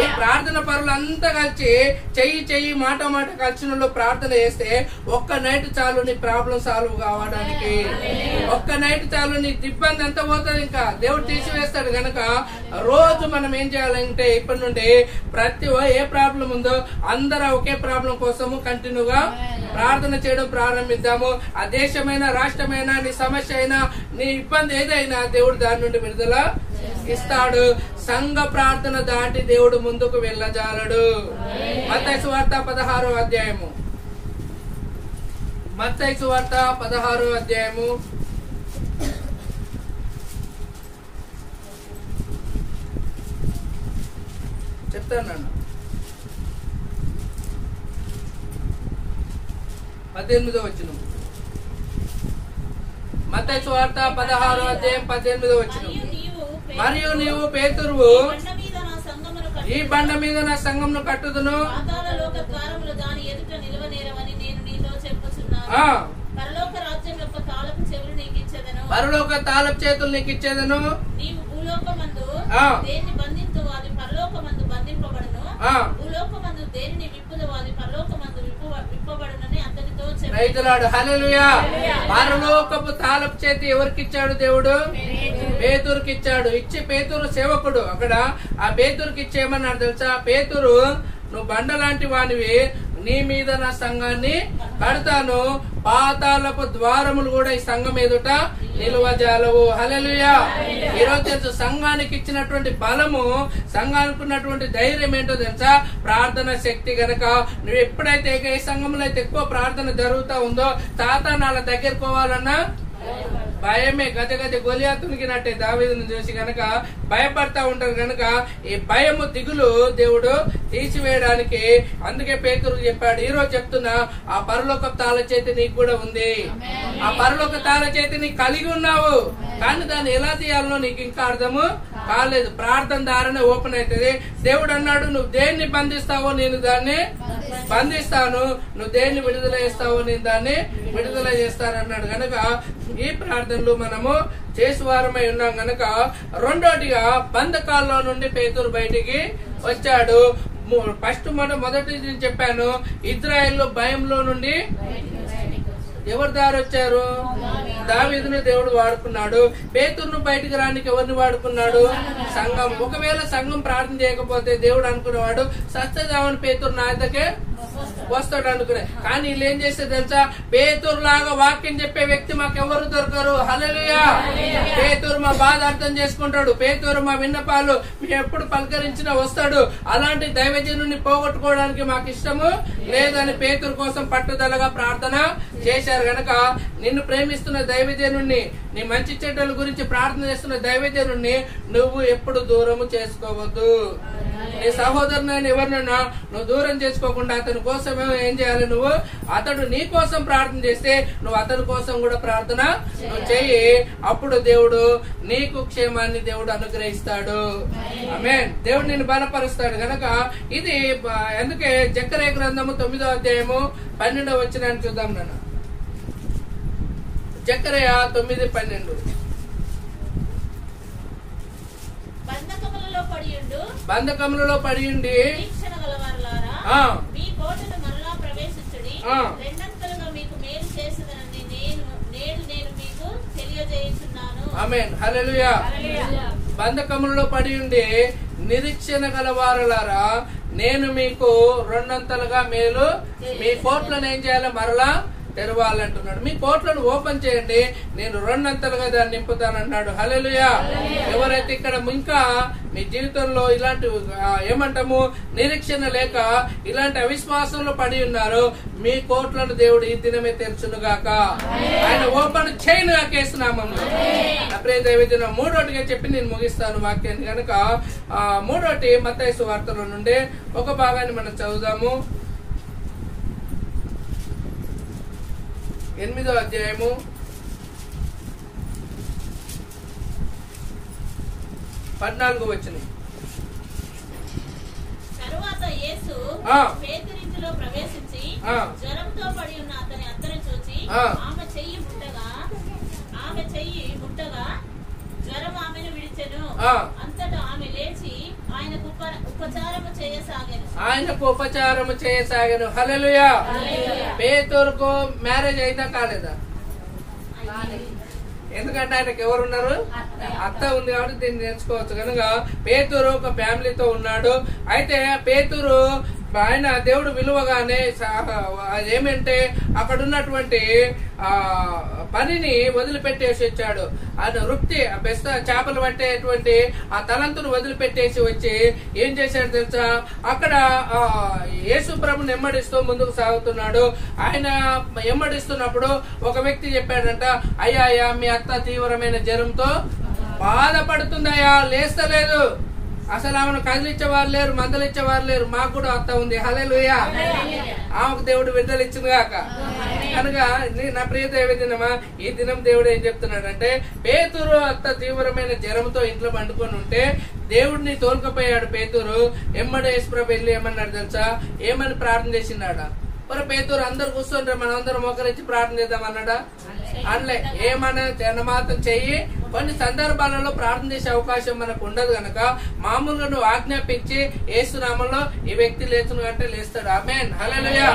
[SPEAKER 1] ఈ ప్రార్థన పరులు అంతా కలిసి చెయ్యి చెయ్యి మాట మాట కలిసిన ప్రార్థన చేస్తే ఒక్క నైట్ చాలు నీ ప్రాబ్లం సాల్వ్ కావడానికి. ఒక్క నైట్ చాలు నీ ఇబ్బంది అంతా పోతుంది ఇంకా. దేవుడు తీసివేస్తాడు కనుక రోజు మనం ఏం చేయాలంటే ఇప్పటి నుండి ప్రతి ఏ ప్రాబ్లం ఉందో అందరూ ఒకే ప్రాబ్లం కోసము కంటిన్యూగా ప్రార్థన చేయడం ప్రారంభిద్దాము. ఆ దేశమైన రాష్ట్రమైన నీ సమస్య అయినా నీ ఇబ్బంది ఏదైనా దేవుడు దాని నుండి విడుదల ఇస్తాడు. సంఘ ప్రార్థన దాటి దేవుడు ముందుకు వెళ్ళజాలడు. మత్తయి సువార్త పదహారో అధ్యాయము. మత్తయి సువార్త పదహారో అధ్యాయము. చెప్తాను పద్దెనిమిదో వచ్చిన సువార్త పదహారో అధ్యాయం పద్దెనిమిదో వచ్చిన
[SPEAKER 2] మరియు నీవు
[SPEAKER 1] పేతురువు
[SPEAKER 2] బండ మీద నా సంగమును కట్టు.
[SPEAKER 1] ఈ బండ మీద నా సంఘంను కట్టుదును.
[SPEAKER 2] పరలోక తాళపు
[SPEAKER 1] చేతులు నీకు ఇచ్చేదను
[SPEAKER 2] నీవు భూలోకమందు. దేన్ని బంధించు అది పరలోకమందు బంధింపబడును. భూలోకమందు దేనిని విప్పుదు అది పరలోకమందు విప్పు విప్పబడునని అతనితో చెప్పాను
[SPEAKER 1] రైతులాడు హల్లెలూయా. పరలోకపు తాళపు చేతి ఎవరికి ఇచ్చాడు దేవుడు? పేతురుకి ఇచ్చాడు ఇచ్చి పేతురు సేవకుడు. అక్కడ ఆ పేతురుకి ఇచ్చేయమన్నాడు తెలుసా? పేతురు నువ్వు బండ లాంటి వానివి. నీ మీద నా సంఘాన్ని కడతాను. పాతాలపు ద్వారములు కూడా ఈ సంఘం ఎదుట నిలువజాలవు. హల్లెలూయా. ఈ రోజు తెలుసు సంఘానికి ఇచ్చినటువంటి బలము సంఘానికి ఉన్నటువంటి ధైర్యం ఏంటో తెలుసా? ప్రార్థన శక్తి గనక. నువ్వు ఎప్పుడైతే ఏ సంఘంలో అయితే ఎక్కువ ప్రార్థన జరుగుతా ఉందో తాత నాల దగ్గరికి పోవాలన్నా? భయమే. గజ గజ గొలియాతునికినట్టే దావీదును చూసి గనక భయపడతా ఉంటారు గనక ఈ భయము దిగులు దేవుడు తీసివేయడానికి. అందుకే పేతురు చెప్పాడు ఈ రోజు చెప్తున్నా ఆ పరలోక తాళ చేతి నీకు కూడా ఉంది. ఆ పరలోక తాళ చేతి నీకు కలిగి ఉన్నావు. కానీ దాన్ని ఎలా తీయాలో నీకు ఇంకా అర్థము కాలేదు. ప్రార్థన ద్వారానే ఓపెన్ అవుతుంది. దేవుడు అన్నాడు నువ్వు దేన్ని బంధిస్తావో నేను దాన్ని బంధిస్తాను. నువ్వు దేన్ని విడుదల చేస్తావో నేను దాన్ని విడుదల చేస్తాను అన్నాడు. గనక ఈ ప్రార్థనలు మనము చేసేవారమై ఉన్నాం గనక రెండోటిగా బంధకాల్లో నుండి పేతురు బయటికి వచ్చాడు. ఫస్ట్ మనం మొదటి చెప్పాను ఇజ్రాయెల్ భయంలో నుండి ఎవరు దారి వచ్చారు దావీదుని దేవుడు వాడుకున్నాడు. పేతురును బయటికి రానికి ఎవరిని వాడుకున్నాడు? సంఘం. ఒకవేళ సంఘం ప్రార్థన చేయకపోతే దేవుడు అనుకునేవాడు సత్యదావని పేతురు నా దగ్గరే వస్తాడు అనుకునే. కానీ వీళ్ళు ఏం చేస్తే తెలుసా? పేతురు లాగా వాక్యం చెప్పే వ్యక్తి మాకు ఎవరు దొరకరు? హల్లెలూయా! పేతురు మా బాధ అర్థం చేసుకుంటాడు. పేతురు మా విన్నపాలు మేము ఎప్పుడు పలకరించినా వస్తాడు. అలాంటి దైవజనుని పోగొట్టుకోవడానికి మాకు ఇష్టము లేదని పేతురు కోసం పట్టుదలగా ప్రార్థన చేశారు గనక నిన్ను ప్రేమిస్తున్న దైవజనుణ్ణి నీ మంచి చెడ్డల గురించి ప్రార్థన చేస్తున్న దైవజనుణ్ణి నువ్వు ఎప్పుడు దూరము చేసుకోవద్దు. నీ సహోదరునైనా ఎవరినైనా నువ్వు దూరం చేసుకోకుండా అతని కోసం ఏం చేయాలి నువ్వు? అతడు నీ కోసం ప్రార్థన చేస్తే నువ్వు అతని కోసం కూడా ప్రార్థన నువ్వు చెయ్యి అప్పుడు దేవుడు నీకు క్షేమాన్ని దేవుడు అనుగ్రహిస్తాడు. ఆమె దేవుడు నిన్ను బలపరుస్తాడు గనక ఇది ఎందుకే అందుకే జక్కరే గ్రంథము తొమ్మిదో అధ్యాయము పన్నెండో వచ్చినాన్ని చూద్దాం నాన్న. జక్కరయ తొమ్మిది పన్నెండు.
[SPEAKER 2] బంధకములలో పడియుండు.
[SPEAKER 1] బంధకములలో పడి ఉండి
[SPEAKER 2] నిరీక్షణ గలవారులారా
[SPEAKER 1] ఆ.
[SPEAKER 2] మీ కోటను మరలా ప్రవేశించుడి.
[SPEAKER 1] ఆ.
[SPEAKER 2] రెండంతలుగా మీకు మేలు చేసేదనని నేను నేడు నేను మీకు తెలియజేయుచున్నాను.
[SPEAKER 1] ఆమెన్. హల్లెలూయా.
[SPEAKER 2] హల్లెలూయా.
[SPEAKER 1] బంధకములలో పడి ఉండి నిరీక్షణ గలవారులారా నేను మీకు రెండంతలుగా మేలు మీ కోట్లను ఏం చేయాలి? మరలా తెరవాలంటున్నాడు. మీ కోట్లను ఓపెన్ చేయండి. నేను రెండంతలుగా దాన్ని నింపుతానన్నాడు. హల్లెలూయా. ఎవరైతే ఇక్కడ ఇంకా మీ జీవితంలో ఇలాంటి ఏమంటాము నిరీక్షణ లేక ఇలాంటి అవిశ్వాసంలో పడి ఉన్నారో మీ కోట్లను దేవుడు ఈ దినమే తెరచునుగాక. ఆయన ఓపెన్ చేయను కేసునామంలో అప్పుడే దైవజన మూడోటిగా చెప్పి నేను ముగిస్తాను వాక్యాన్ని కనుక ఆ మూడోటి మత్తైసు వార్తల నుండి ఒక భాగాన్ని మనం చదువుదాము. ఎనిమిదో అధ్యాయము పద్నాలుగు
[SPEAKER 2] తరువాత యేసు. పేతురింటిలో ప్రవేశించి. జ్వరంతో పడి ఉన్న అతని అత్తని చూచి. ఆమె చెయ్యి ముట్టగా ఆమె చెయ్యి ముట్టగా జ్వరం ఆమెను విడిచెను. అంతటా ఆమె లేచి ఆయనకు ఉప- ఉపచారము చేయసాగాను.
[SPEAKER 1] ఆయనకు ఉపచారము చేయసాగాను. హల్లెలూయా. పేతురుకు మ్యారేజ్ అయిందా కాలేదా? ఎందుకంటే ఆయనకు ఎవరు ఉన్నారు అత్త ఉంది కాబట్టి దీన్ని నేర్చుకోవచ్చు. కనుక పేతురు ఒక ఫ్యామిలీతో ఉన్నాడు. అయితే పేతురు ఆయన దేవుడు విలువగానే సా- ఏమంటే అక్కడ ఉన్నటువంటి ఆ పనిని వదిలిపెట్టేసి వచ్చాడు. ఆయన వృత్తి బెస్త చేపలు పట్టేటువంటి ఆ తలంతును వదిలిపెట్టేసి వచ్చి ఏం చేశాడు తెలుసా? అక్కడ ఆ యేసు ప్రభుని ఎమ్మడిస్తూ ముందుకు సాగుతున్నాడు. ఆయన ఎమ్మడిస్తున్నప్పుడు ఒక వ్యక్తి చెప్పాడంట అయ్యా అయ్యా మీ అత్త తీవ్రమైన జ్వరంతో బాధపడుతుందయ్యా లేస్తలేదు. అసలు ఆమెను కదిలిచ్చేవారు లేరు మందలిచ్చేవారు లేరు. మాకు కూడా అత్త ఉంది. హలేలుయా ఆమెకు దేవుడు విడుదల ఇచ్చింది కాక. కనుక నీ- నా ప్రియ దేవదినమా ఈ దినం దేవుడు ఏం చెప్తున్నాడంటే పేతురు అత్త తీవ్రమైన జ్వరంతో ఇంట్లో పండుకొని ఉంటే దేవుడిని తోలుకపోయాడు పేతురు. ఎమ్మడి యేసుప్రభు వెళ్ళి ఏమన్నాడు తెలుసా? ఏమని ప్రార్థన చేసినాడా? మరి పేతురు అందరు కూర్చుంటే మనం అందరం ఒకరించి ప్రార్థన చేద్దాం అన్నాడా? అనలే. ఏమన్నా జనమాతం చెయ్యి. కొన్ని సందర్భాలలో ప్రార్థన చేసే అవకాశం మనకు ఉండదు గనక మామూలుగా నువ్వు ఆజ్ఞాపించి ఏసునామంలో ఈ వ్యక్తి లేచును అంటే లేస్తాడు. ఆమెన్. హల్లెలూయా.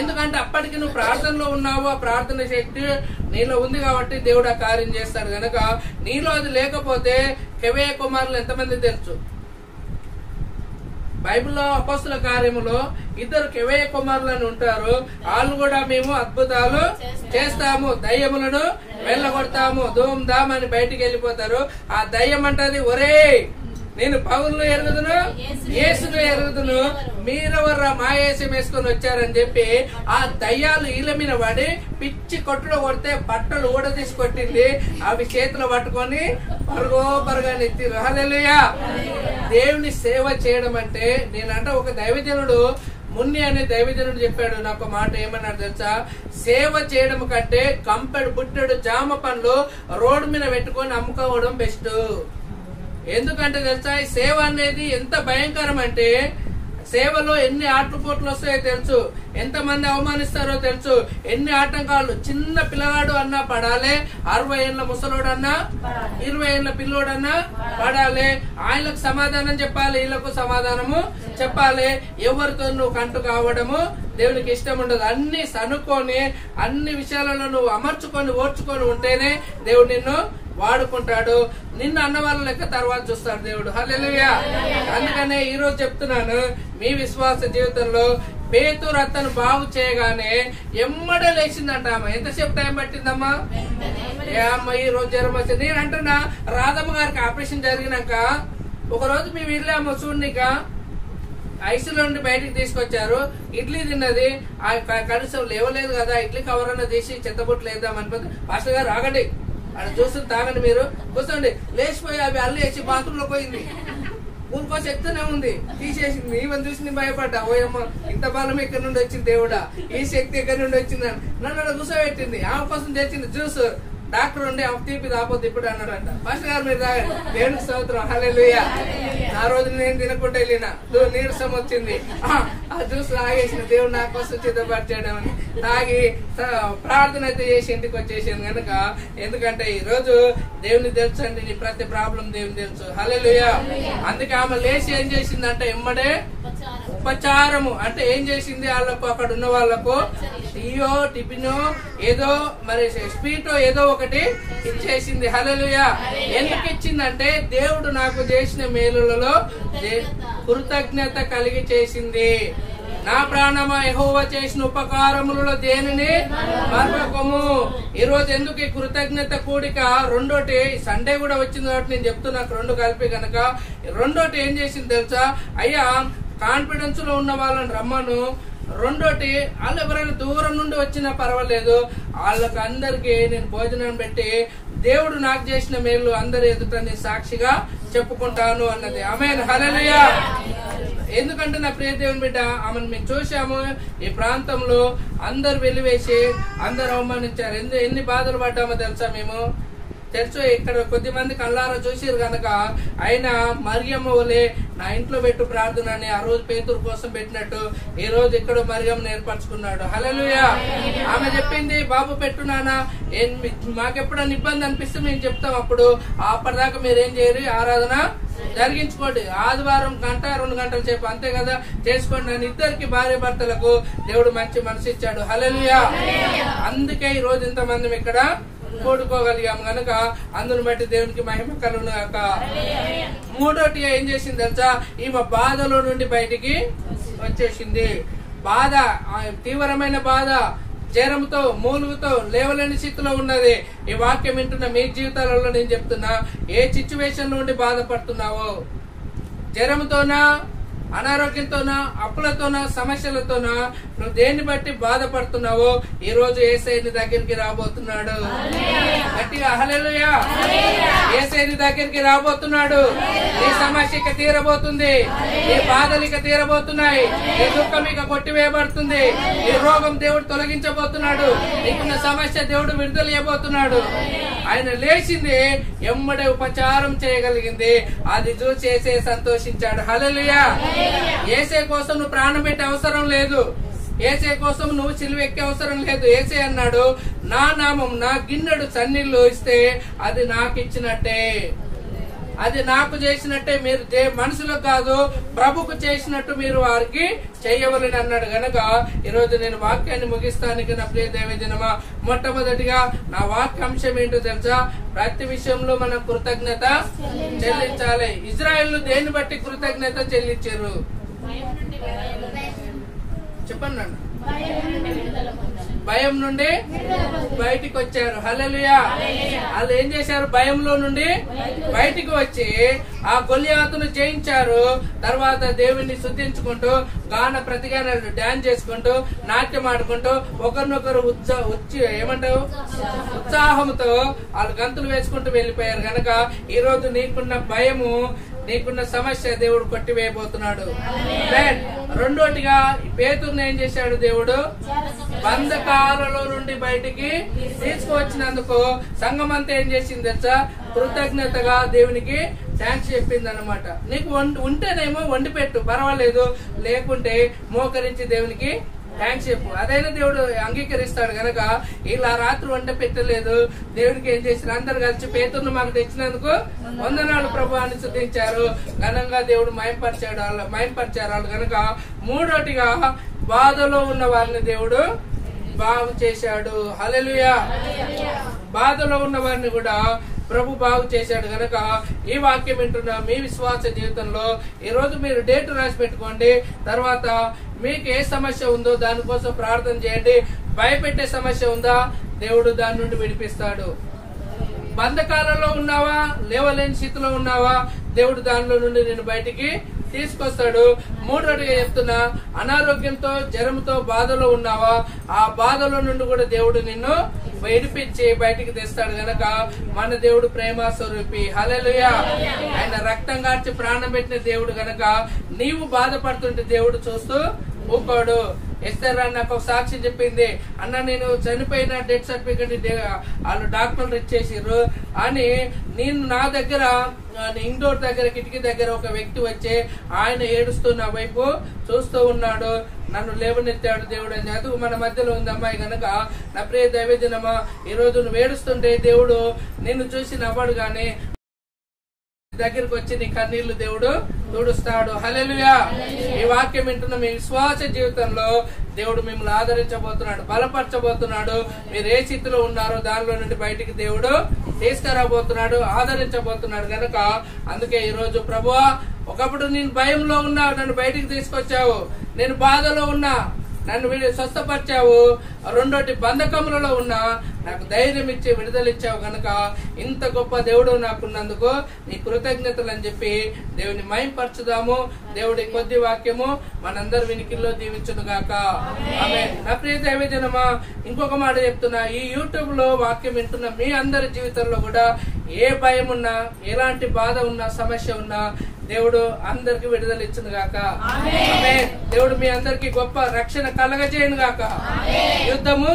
[SPEAKER 1] ఎందుకంటే అప్పటికి నువ్వు ప్రార్థనలో ఉన్నావు ఆ ప్రార్థన శక్తి నీలో ఉంది కాబట్టి దేవుడు ఆ కార్యం చేస్తాడు గనక నీలో అది లేకపోతే కెవే కుమారులు ఎంతమంది తెలుసు? బైబిల్లో అపస్తుల కార్యములో ఇద్దరు కెవయ కుమారులను ఉంటారు. వాళ్ళు కూడా మేము అద్భుతాలు చేస్తాము. దయ్యములను వెళ్ళగొడతాము. ధూమ్ ధామ్ అని బయటికి వెళ్ళిపోతారు. ఆ దయ్యం అంటది ఒరే నేను పౌరులు ఎరుగుదును యేసును ఎరుగుదును. మీరెవర్రా మా ఏసం వేసుకొని వచ్చారని చెప్పి ఆ దయ్యాలు ఈల మీద పడి పిచ్చి కొట్టులో కొడితే బట్టలు ఊడ తీసి కొట్టింది. అవి చేతిలో పట్టుకొని పరుగో పరుగా నెత్తిరు దేవుని సేవ చేయడం అంటే నేనంట ఒక దైవజనుడు మున్ని అనే దైవజనుడు చెప్పాడు నాకు మాట ఏమన్నాడు తెలుసా? సేవ చేయడం కంటే కంపెడు బుట్టెడు జామ పండ్లు రోడ్డు మీద పెట్టుకొని అమ్ముకోవడం బెస్ట్. ఎందుకంటే తెలుసా ఈ సేవ అనేది ఎంత భయంకరం అంటే సేవలో ఎన్ని ఆటపోట్లు వస్తాయో తెలుసు. ఎంత మంది అవమానిస్తారో తెలుసు. ఎన్ని ఆటంకాలు చిన్న పిల్లవాడు అన్నా పడాలి అరవై ఏళ్ళ ముసలోడన్నా ఇరవై ఏళ్ళ పిల్లోడన్నా పడాలి. ఆయనకు సమాధానం చెప్పాలి వీళ్ళకు సమాధానము చెప్పాలి. ఎవరితో నువ్వు కంటు కావడము దేవునికి ఇష్టం ఉండదు. అన్ని సనుకొని అన్ని విషయాలలో నువ్వు అమర్చుకొని ఓర్చుకొని ఉంటేనే దేవుడు నిన్ను వాడుకుంటాడు. నిన్ను అన్న వాళ్ళ లెక్క తర్వాత చూస్తాడు దేవుడు. హల్లెలూయా. అందుకనే ఈ రోజు చెప్తున్నాను మీ విశ్వాస జీవితంలో పేతురు అతను బాగు చేయగానే ఎమ్మడ లేచిందంట ఆమె. ఎంతసేపు టైం పట్టిందమ్మా? ఏ అమ్మ ఈ రోజు జ్వరం వచ్చింది. నేను అంటున్నా రాధమ్మ గారికి ఆపరేషన్ జరిగినాక ఒక రోజు మేము వెళ్ళాము చూడనిక ఐసీలో నుండి బయటికి తీసుకొచ్చారు. ఇడ్లీ తిన్నది. ఆ కనీసం లేవలేదు కదా. ఇడ్లీ కవర్ అన్న తీసి చెత్తబొట్లు వేద్దాం అనుకుంది. పాస్టర్ గారు ఆగండి. అక్కడ చూస్తుంది తాగండి మీరు. కూర్చోండి. లేచిపోయి అవి అల్లు వేసి బాత్రూమ్లో పోయింది. ఊరుకో చెప్తూనే ఉంది. తీసేసింది ఈవెన్ చూసి నేను భయపడ్డా. ఓయమ్మ ఇంత బలం ఎక్కడి నుండి వచ్చింది దేవుడా? ఈ శక్తి ఎక్కడి నుండి వచ్చింది నన్ను అక్కడ కూర్చోబెట్టింది ఆమె కోసం తెచ్చింది జ్యూస్. డాక్టర్ ఉండి ఆ తీపి తాపొద్దు ఇప్పుడు అన్నాడంట. ఫస్ట్ గారు మీరు తాగండి. దేవునికి స్తోత్రం. హలే ఆ రోజు నేను తినకుండా వెళ్ళిన. నీరసం వచ్చింది. ఆ, జ్యూస్ తాగేసిన దేవుడు నా కోసం సిద్ధపరిచాడు అని తాగి ప్రార్థన అయితే చేసి ఇంటికి వచ్చేసింది కనుక ఎందుకంటే ఈ రోజు దేవుని తెలుసు అండి నీ ప్రతి ప్రాబ్లం దేవుని తెలుసు. హల్లెలూయా. అందుకే ఆమె లేచి ఏం చేసిందంటే
[SPEAKER 2] ఇమ్మడే
[SPEAKER 1] ఉపచారము. అంటే ఏం చేసింది? వాళ్ళకు అక్కడ ఉన్న వాళ్ళకు టీయో టిఫినో ఏదో మరి స్వీటో ఏదో ఒకటి ఇచ్చేసింది. హలలుయా ఎందుకు ఇచ్చిందంటే దేవుడు నాకు చేసిన మేలులలో కృతజ్ఞత కలిగి చేసింది. నా ప్రాణమ ఎహోవ చేసిన ఉపకారములలో దేనిని? మరొకము ఈరోజు ఎందుకు ఈ కృతజ్ఞత కూడిక? రెండోటి సండే కూడా వచ్చింది కాబట్టి నేను చెప్తున్నా రెండు కలిపి కనుక రెండోటి ఏం చేసింది తెలుసా? అయ్యా కాన్ఫిడెన్స్లో ఉన్న వాళ్ళని రమ్మను. రెండోటి వాళ్ళు ఎవరైనా దూరం నుండి వచ్చినా పర్వాలేదు. వాళ్ళకి అందరికి నేను భోజనం పెట్టి దేవుడు నాకు చేసిన మేలు అందరి ఎదుట నేను సాక్షిగా చెప్పుకుంటాను అన్నది. ఆమె హల్లెలూయా. ఎందుకంటే నా ప్రియ దేవుని బిడ్డ ఆమెను మేము చూసాము ఈ ప్రాంతంలో అందరు వెలివేసి అందరు అవమానించారు. ఎందు ఎన్ని బాధలు పడ్డామో తెలుసా మేము? తెలుసు ఇక్కడ కొద్ది మంది కళ్ళారా చూసిరు కనుక ఆయన మరియమ్మ వలే నా ఇంట్లో పెట్టు ప్రార్థన అని ఆ రోజు పేతురు కోసం పెట్టినట్టు ఈ రోజు ఇక్కడ మరియమ్మ ఏర్పరచుకున్నాడు. హలలుయా ఆమె చెప్పింది బాబు పెట్టు నానా మాకెప్పుడన్నా ఇబ్బంది అనిపిస్తే మేము చెప్తాం అప్పుడు. అప్పటిదాకా మీరేం చేయరు ఆరాధన జరిగించుకోండి. ఆదివారం గంట రెండు గంటల సేపు అంతే కదా. చేసుకోండి నన్ను. ఇద్దరికి భార్య భర్తలకు దేవుడు మంచి మనసు ఇచ్చాడు. హలలుయా అందుకే ఈ రోజు ఇంతమంది ఇక్కడ కూడుకోగలిగాం గనక అందుని బట్టి దేవునికి మహిమ కలుగును గాక. మూడోటి ఏం చేసింది తెలుసా? ఈమె బాధలో నుండి బయటికి వచ్చేసింది. బాధ తీవ్రమైన బాధ జ్వరంతో మూలుగుతో లేవలేని స్థితిలో ఉన్నది. ఈ వాక్యం వింటున్న మీ జీవితాలలో నేను చెప్తున్నా ఏ సిచ్యువేషన్ నుండి బాధపడుతున్నావో? జ్వరంతోనా? అనారోగ్యంతోనా అప్పులతోనా సమస్యలతోనా నువ్వు దేన్ని బట్టి బాధపడుతున్నావో ఈ రోజు ఏసైని దగ్గరికి రాబోతున్నాడు. గట్టిగా హల్లెలూయా ఏసైని దగ్గరికి రాబోతున్నాడు. నీ సమస్య ఇక తీరబోతుంది. నీ బాధలు ఇక తీరబోతున్నాయి. నీ దుఃఖం ఇక కొట్టివేయబడుతుంది. నీ రోగం దేవుడు తొలగించబోతున్నాడు. నీకున్న సమస్య దేవుడు విడుదల చేయబోతున్నాడు ఆయన లేచింది ఎమ్మడే ఉపచారం చేయగలిగింది. అది చూసి ఏసే సంతోషించాడు. హల్లెలూయా ఏసే కోసం నువ్వు ప్రాణం పెట్టే అవసరం లేదు. ఏసే కోసం నువ్వు చిలువెక్కే అవసరం లేదు. ఏసే అన్నాడు నా నామం నా గిన్నెడు చన్నీళ్ళు ఇస్తే అది నాకు ఇచ్చినట్టే అది నాకు చేసినట్టే మీరు మనుషులకు కాదు ప్రభుకు చేసినట్టు మీరు వారికి చేయవలని అన్నాడు. గనక ఈరోజు నేను వాక్యాన్ని ముగిస్తానికి నా ప్రియ దేవదినమా మొట్టమొదటిగా నా వాక్యాంశం ఏంటో తెలుసా? ప్రతి విషయంలో మనం కృతజ్ఞత చెల్లించాలి. ఇజ్రాయెల్ దేన్ని బట్టి కృతజ్ఞత చెల్లించారు? చెప్పండి
[SPEAKER 2] భయం నుండి
[SPEAKER 1] బయటికి వచ్చారు. హలలుయా వాళ్ళు ఏం చేశారు? భయంలో నుండి బయటికి వచ్చి ఆ గొలియాతును జయించారు. తర్వాత దేవుణ్ణి శుద్ధించుకుంటూ గాన ప్రతిగా డాన్స్ చేసుకుంటూ నాట్యం ఆడుకుంటూ ఒకరినొకరు ఉత్సా ఉచ్చి ఏమంటావు? ఉత్సాహంతో వాళ్ళు గంతులు వేసుకుంటూ వెళ్ళిపోయారు కనుక ఈ రోజు నీకున్న భయము నీకున్న సమస్య దేవుడు కొట్టివేయబోతున్నాడు. రెండోటిగా పేతుర్ని ఏం చేశాడు దేవుడు? బంధక అంధకారంలో నుండి బయటికి తీసుకువచ్చినందుకు సంఘం అంతా ఏం చేసింది తెలుసా? కృతజ్ఞతగా దేవునికి థ్యాంక్స్ చెప్పింది అనమాట నీకు వంట ఉంటేనేమో వండి పెట్టు పర్వాలేదు. లేకుంటే మోకరించి దేవునికి థ్యాంక్స్ చెప్పు. అదైనా దేవుడు అంగీకరిస్తాడు గనక. ఇలా రాత్రి వంట పెట్టలేదు. దేవుడికి ఏం చేసిన అందరు కలిసి పేతుర్ను మాకు తెచ్చినందుకు వందనాలు ప్రభు అని శుద్ధించారు ఘనంగా దేవుడు మయంపరిచాడు వాళ్ళు మయంపరిచారు వాళ్ళు గనక. మూడోటిగా బాధలో ఉన్న వారిని దేవుడు బాగు చేశాడు. హల్లెలూయా. బాధలో ఉన్న వారిని కూడా ప్రభు బాగు చేశాడు గనక ఈ వాక్యం వింటున్న మీ విశ్వాస జీవితంలో ఈ రోజు మీరు డేట్ రాసి పెట్టుకోండి. తర్వాత మీకు ఏ సమస్య ఉందో దానికోసం ప్రార్థన చేయండి. భయపెట్టే సమస్య ఉందా? దేవుడు దాని నుండి విడిపిస్తాడు. బంధకాలలో ఉన్నావా? లేవలేని స్థితిలో ఉన్నావా? దేవుడు దానిలో నుండి నేను బయటికి తీసుకొస్తాడు. మూడోటిగా చెప్తున్నా అనారోగ్యంతో జ్వరంతో బాధలో ఉన్నావా? ఆ బాధలో నుండి కూడా దేవుడు నిన్ను విడిపించి బయటికి తెస్తాడు గనక మన దేవుడు ప్రేమ స్వరూపి. హలెలుయా ఆయన రక్తం గార్చి ప్రాణం పెట్టిన దేవుడు గనక నీవు బాధపడుతుంటే దేవుడు చూస్తూ ఊకోడు. ఎస్తారా నాకు ఒక సాక్షి చెప్పింది. అన్న నేను చనిపోయిన డెత్ సర్టిఫికెట్ వాళ్ళు డాక్టర్లు ఇచ్చేసారు అని నేను నా దగ్గర ఇండోర్ దగ్గర కిటికీ దగ్గర ఒక వ్యక్తి వచ్చి ఆయన ఏడుస్తూ నా వైపు చూస్తూ ఉన్నాడు. నన్ను లేవనెత్తాడు దేవుడు అని అందుకు మన మధ్యలో ఉంది. అమ్మాయి గనక నా ప్రియ దైవజనమా ఈ రోజు నువ్వు ఏడుస్తుంటే దేవుడు నిన్ను చూసి నవ్వడు గాని దగ్గరికి వచ్చి నీ కన్నీళ్ళు దేవుడు తుడుస్తాడు. హల్లెలూయా. ఈ వాక్యం వింటున్న మీ విశ్వాస జీవితంలో దేవుడు మిమ్మల్ని ఆదరించబోతున్నాడు బలపరచబోతున్నాడు. మీరు ఏ స్థితిలో ఉన్నారో దానిలో నుండి బయటికి దేవుడు తీసుకురాబోతున్నాడు ఆదరించబోతున్నాడు గనక. అందుకే ఈ రోజు ప్రభువా ఒకప్పుడు నేను భయంలో ఉన్నా నన్ను బయటికి తీసుకొచ్చావు. నేను బాధలో ఉన్నా నన్ను స్వస్థపరిచావు. రెండోటి బంధకములలో ఉన్నా నాకు ధైర్యం ఇచ్చి విడుదల ఇచ్చావు గనక ఇంత గొప్ప దేవుడు నాకున్నందుకు నీ కృతజ్ఞతలు అని చెప్పి దేవుని మైంపరచుదాము దేవుడి కొద్ది వాక్యము మనందరి వినికిల్లో దీవించును గాక ఆమె నా ప్రియ దైవజనమా ఇంకొక మాట చెప్తున్నా. ఈ యూట్యూబ్లో వాక్యం వింటున్న మీ అందరి జీవితంలో కూడా ఏ భయం ఉన్నా ఎలాంటి బాధ ఉన్నా సమస్య ఉన్నా దేవుడు అందరికి విడుదల ఇచ్చును గాక ఆమేన్. దేవుడు మీ అందరికి గొప్ప రక్షణ కలగజేయను గాక. యుద్ధము.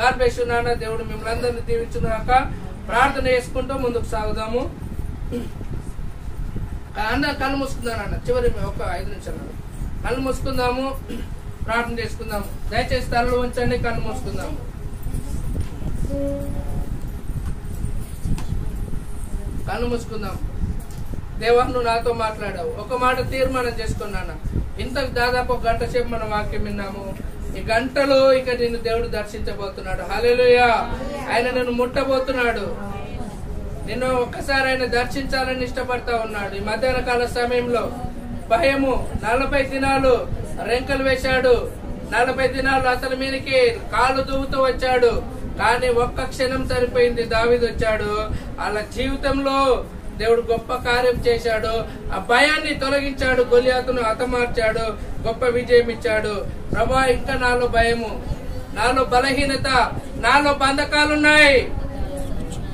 [SPEAKER 1] గాడ్ బ్లెస్ నాన్న. దేవుడు మిమ్మల్ని అందరిని దీవించును గాక. ప్రార్థన చేసుకుంటూ ముందుకు సాగుదాము. అన్న కళ్ళు మూసుకుందాం అన్న చివరి ఒక ఐదు నిమిషాలు. కళ్ళు మూసుకుందాము. ప్రార్థన చేసుకుందాము. దయచేసి తలలు ఉంచండి కళ్ళు మూసుకుందాము. కళ్ళు మూసుకుందాం దేవా నువ్వు నాతో మాట్లాడావు. ఒక మాట తీర్మానం చేసుకున్నాను ఇంత దాదాపు ఒక గంట సేపు మనం వాక్యం విన్నాము. ఈ గంటలో ఇక నిన్ను దేవుడు దర్శించబోతున్నాడు. హల్లెలూయా. ఆయన నిన్ను ముట్టబోతున్నాడు. నిన్ను ఒక్కసారి ఆయన దర్శించాలని ఇష్టపడతా ఉన్నాడు. ఈ మధ్యాహ్న కాల సమయంలో భయము నలభై దినాలు రెంకలు వేశాడు. నలభై దినాలు అతని మీదకి కాలు దువ్వుతూ వచ్చాడు. కానీ ఒక్క క్షణం సరిపోయింది. దావిదొచ్చాడు అలా జీవితంలో దేవుడు గొప్ప కార్యం చేశాడు. ఆ భయాన్ని తొలగించాడు. గొలియాతును హతమార్చాడు. గొప్ప విజయం ఇచ్చాడు. ప్రభా ఇంకా నాలో భయము. నాలో బలహీనత. నాలో బంధకాలున్నాయి.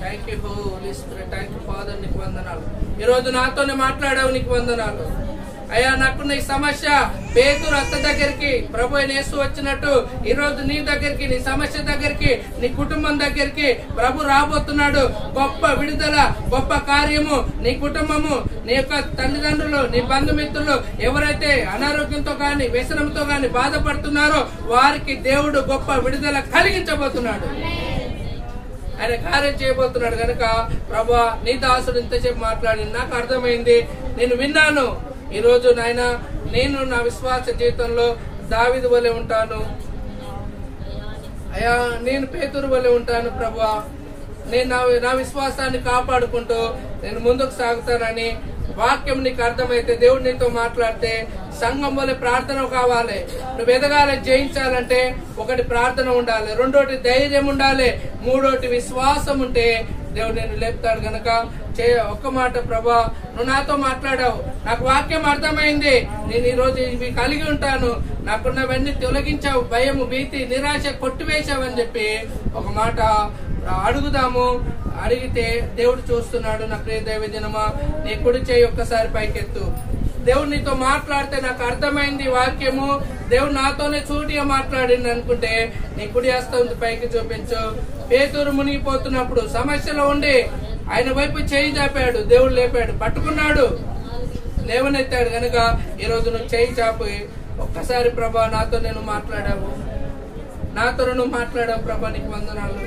[SPEAKER 1] Thank you holy spirit thank you father నీకు వందనాలు. ఈ రోజు నాతోనే మాట్లాడావు. నీకు వందనాలు. అయ్యా నాకున్న ఈ సమస్య పేదూరు అత్త దగ్గరికి ప్రభు నేసు వచ్చినట్టు ఈ రోజు నీ దగ్గరికి నీ సమస్య దగ్గరికి నీ కుటుంబం దగ్గరికి ప్రభు రాబోతున్నాడు. గొప్ప విడుదల గొప్ప కార్యము నీ కుటుంబము నీ యొక్క తల్లిదండ్రులు నీ బంధుమిత్రులు ఎవరైతే అనారోగ్యంతో గాని వ్యసనంతో గాని బాధపడుతున్నారో వారికి దేవుడు గొప్ప విడుదల కలిగించబోతున్నాడు. ఆయన కార్యం చేయబోతున్నాడు. కనుక ప్రభా నీ దాసుడు ఇంతసేపు మాట్లాడి నాకు అర్థమైంది. నేను విన్నాను. ఈరోజు నాయన నేను నా విశ్వాస జీవితంలో దావిది వలె ఉంటాను. అయ్యా నేను పేతురు వలె ఉంటాను ప్రభా నేను నా నా విశ్వాసాన్ని కాపాడుకుంటూ నేను ముందుకు సాగుతానని వాక్యం నీకు అర్థమైతే దేవుడు నీతో మాట్లాడితే సంఘం వల్ల ప్రార్థన కావాలి. నువ్వు ఎదగాలి జయించాలంటే ఒకటి ప్రార్థన ఉండాలి రెండోటి ధైర్యం ఉండాలి మూడోటి విశ్వాసం ఉంటే దేవుడు నేను లేపుతాడు గనక. చే ఒక్క మాట ప్రభా నువ్వు నాతో మాట్లాడావు. నాకు వాక్యం అర్థమైంది. నేను ఈ రోజు ఇవి కలిగి ఉంటాను. నాకున్నవన్నీ తొలగించావు. భయము భీతి నిరాశ కొట్టివేశావని చెప్పి ఒక మాట అడుగుదాము. అడిగితే దేవుడు చూస్తున్నాడు నా ప్రియ దైవజనమా నీ కుడి చేయి ఒక్కసారి పైకెత్తు. దేవుడు నీతో మాట్లాడితే నాకు అర్థమైంది వాక్యము. దేవుడు నాతోనే చూటిగా మాట్లాడింది అనుకుంటే నీ కుడి హస్తం పైకి చూపించు. పేదూరు మునిగిపోతున్నప్పుడు సమస్యలో ఉండి ఆయన వైపు చేయి చాపాడు దేవుడు లేపాడు పట్టుకున్నాడు. లేవనెత్తాడు గనుక ఈ రోజు నువ్వు చేయి చాపి. ఒక్కసారి ప్రభా నాతో నేను మాట్లాడావు. నాతో నువ్వు మాట్లాడావు ప్రభా నీకు వందనాలు.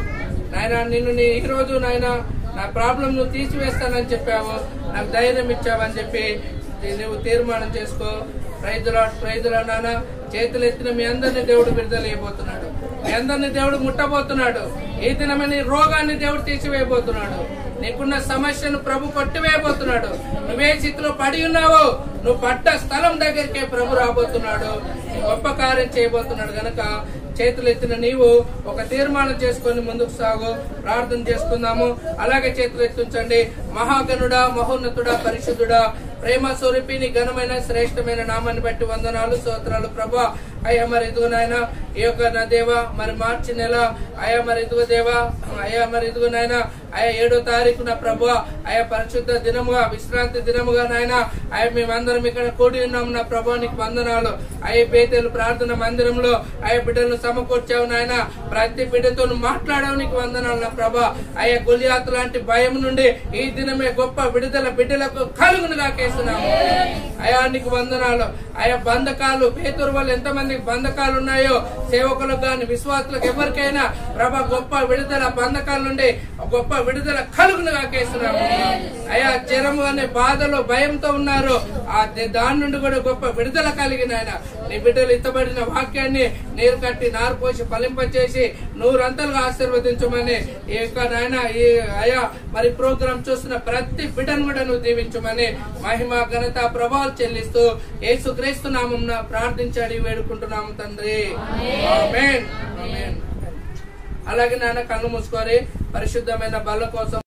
[SPEAKER 1] నాయన నిన్ను నీ ఈ రోజు నాయన నా ప్రాబ్లం నువ్వు తీసివేస్తానని చెప్పావు. నాకు ధైర్యం ఇచ్చావని చెప్పి నువ్వు తీర్మానం చేసుకో. ప్రైజులా ప్రైజులా నాన్న చేతులు ఎత్తిన మీ అందరిని దేవుడు విడుదల మీ అందరిని దేవుడు ముట్టబోతున్నాడు. ఈ దినమైన రోగాన్ని దేవుడు తీసివేయబోతున్నాడు. నీకున్న సమస్యను ప్రభు కొట్టివేయబోతున్నాడు. నువ్వే స్థితిలో పడి ఉన్నావో. నువ్వు పడ్డ స్థలం దగ్గరికే ప్రభు రాబోతున్నాడు. గొప్ప కార్యం చేయబోతున్నాడు గనక చేతులు ఎత్తిన నీవు ఒక తీర్మానం చేసుకొని ముందుకు సాగు. ప్రార్థన చేసుకుందాము. అలాగే చేతులు ఎత్తుంచండి. మహాగణుడా మహోన్నతుడా పరిశుద్ధుడా ప్రేమ స్వరూపిణి ఘనమైన శ్రేష్టమైన నామాన్ని బట్టి వందనాలు స్తోత్రాలు. ప్రభా అయ్యా మరి ఇదిగో నాయన ఈ యొక్క నా దేవ మరి మార్చి నెల అయ్యా మరి ఇదిగో దేవా అయ్యా మరి ఇదిగో నాయన అయ్యా ఏడో తారీఖు నా ప్రభు అయ్యా పరిశుద్ధ దినముగా విశ్రాంతి దినముగా నాయన అయ్యా మేమందరం ఇక్కడ కూడి ఉన్నాం నా ప్రభు నీకు వందనాలు. అయ్యా పేదలు ప్రార్థన మందిరంలో అయ్యా బిడ్డలను సమకూర్చావు నాయన ప్రతి బిడ్డతో మాట్లాడావు నీకు వందనాలు నా ప్రభా. అయ్యా గొలియాతు లాంటి భయం నుండి ఈ దినమే గొప్ప విడుదల బిడ్డలకు కలుగునుగా కేస్తున్నాము అయా నీకు వందనాలు. ఆయా బంధకాలు పేతురు వాళ్ళు ఎంతమంది ఎంతమందికి బంధకాలు ఉన్నాయో సేవకులకు గాని విశ్వాసులకు ఎవరికైనా ప్రభ గొప్ప విడుదల బంధకాల నుండి గొప్ప విడుదల కలుగునుగా కేస్తున్నాము అయా జ్వరము అనే బాధలో భయంతో ఉన్నారు. ఆ దాని నుండి కూడా గొప్ప విడుదల కలిగిన ఆయన. నీ బిడ్డలు ఇత్తబడిన వాక్యాన్ని నీరు కట్టి నారు పోసి ఫలింపచేసి నూరంతలుగా ఆశీర్వదించమని ఈ యొక్క నాయన ఈ అయా మరి ప్రోగ్రామ్ చూస్తున్న ప్రతి బిడ్డను కూడా నువ్వు దీవించమని మహిమ ఘనత ప్రభావాలు చెల్లిస్తూ ఏసుక్రీస్తు నామం ప్రార్థించాడు ప్రార్థించాడి వేడుకుంటున్నాము తండ్రి. అలాగే నాన్న కళ్ళు మూసుకొని పరిశుద్ధమైన బల కోసం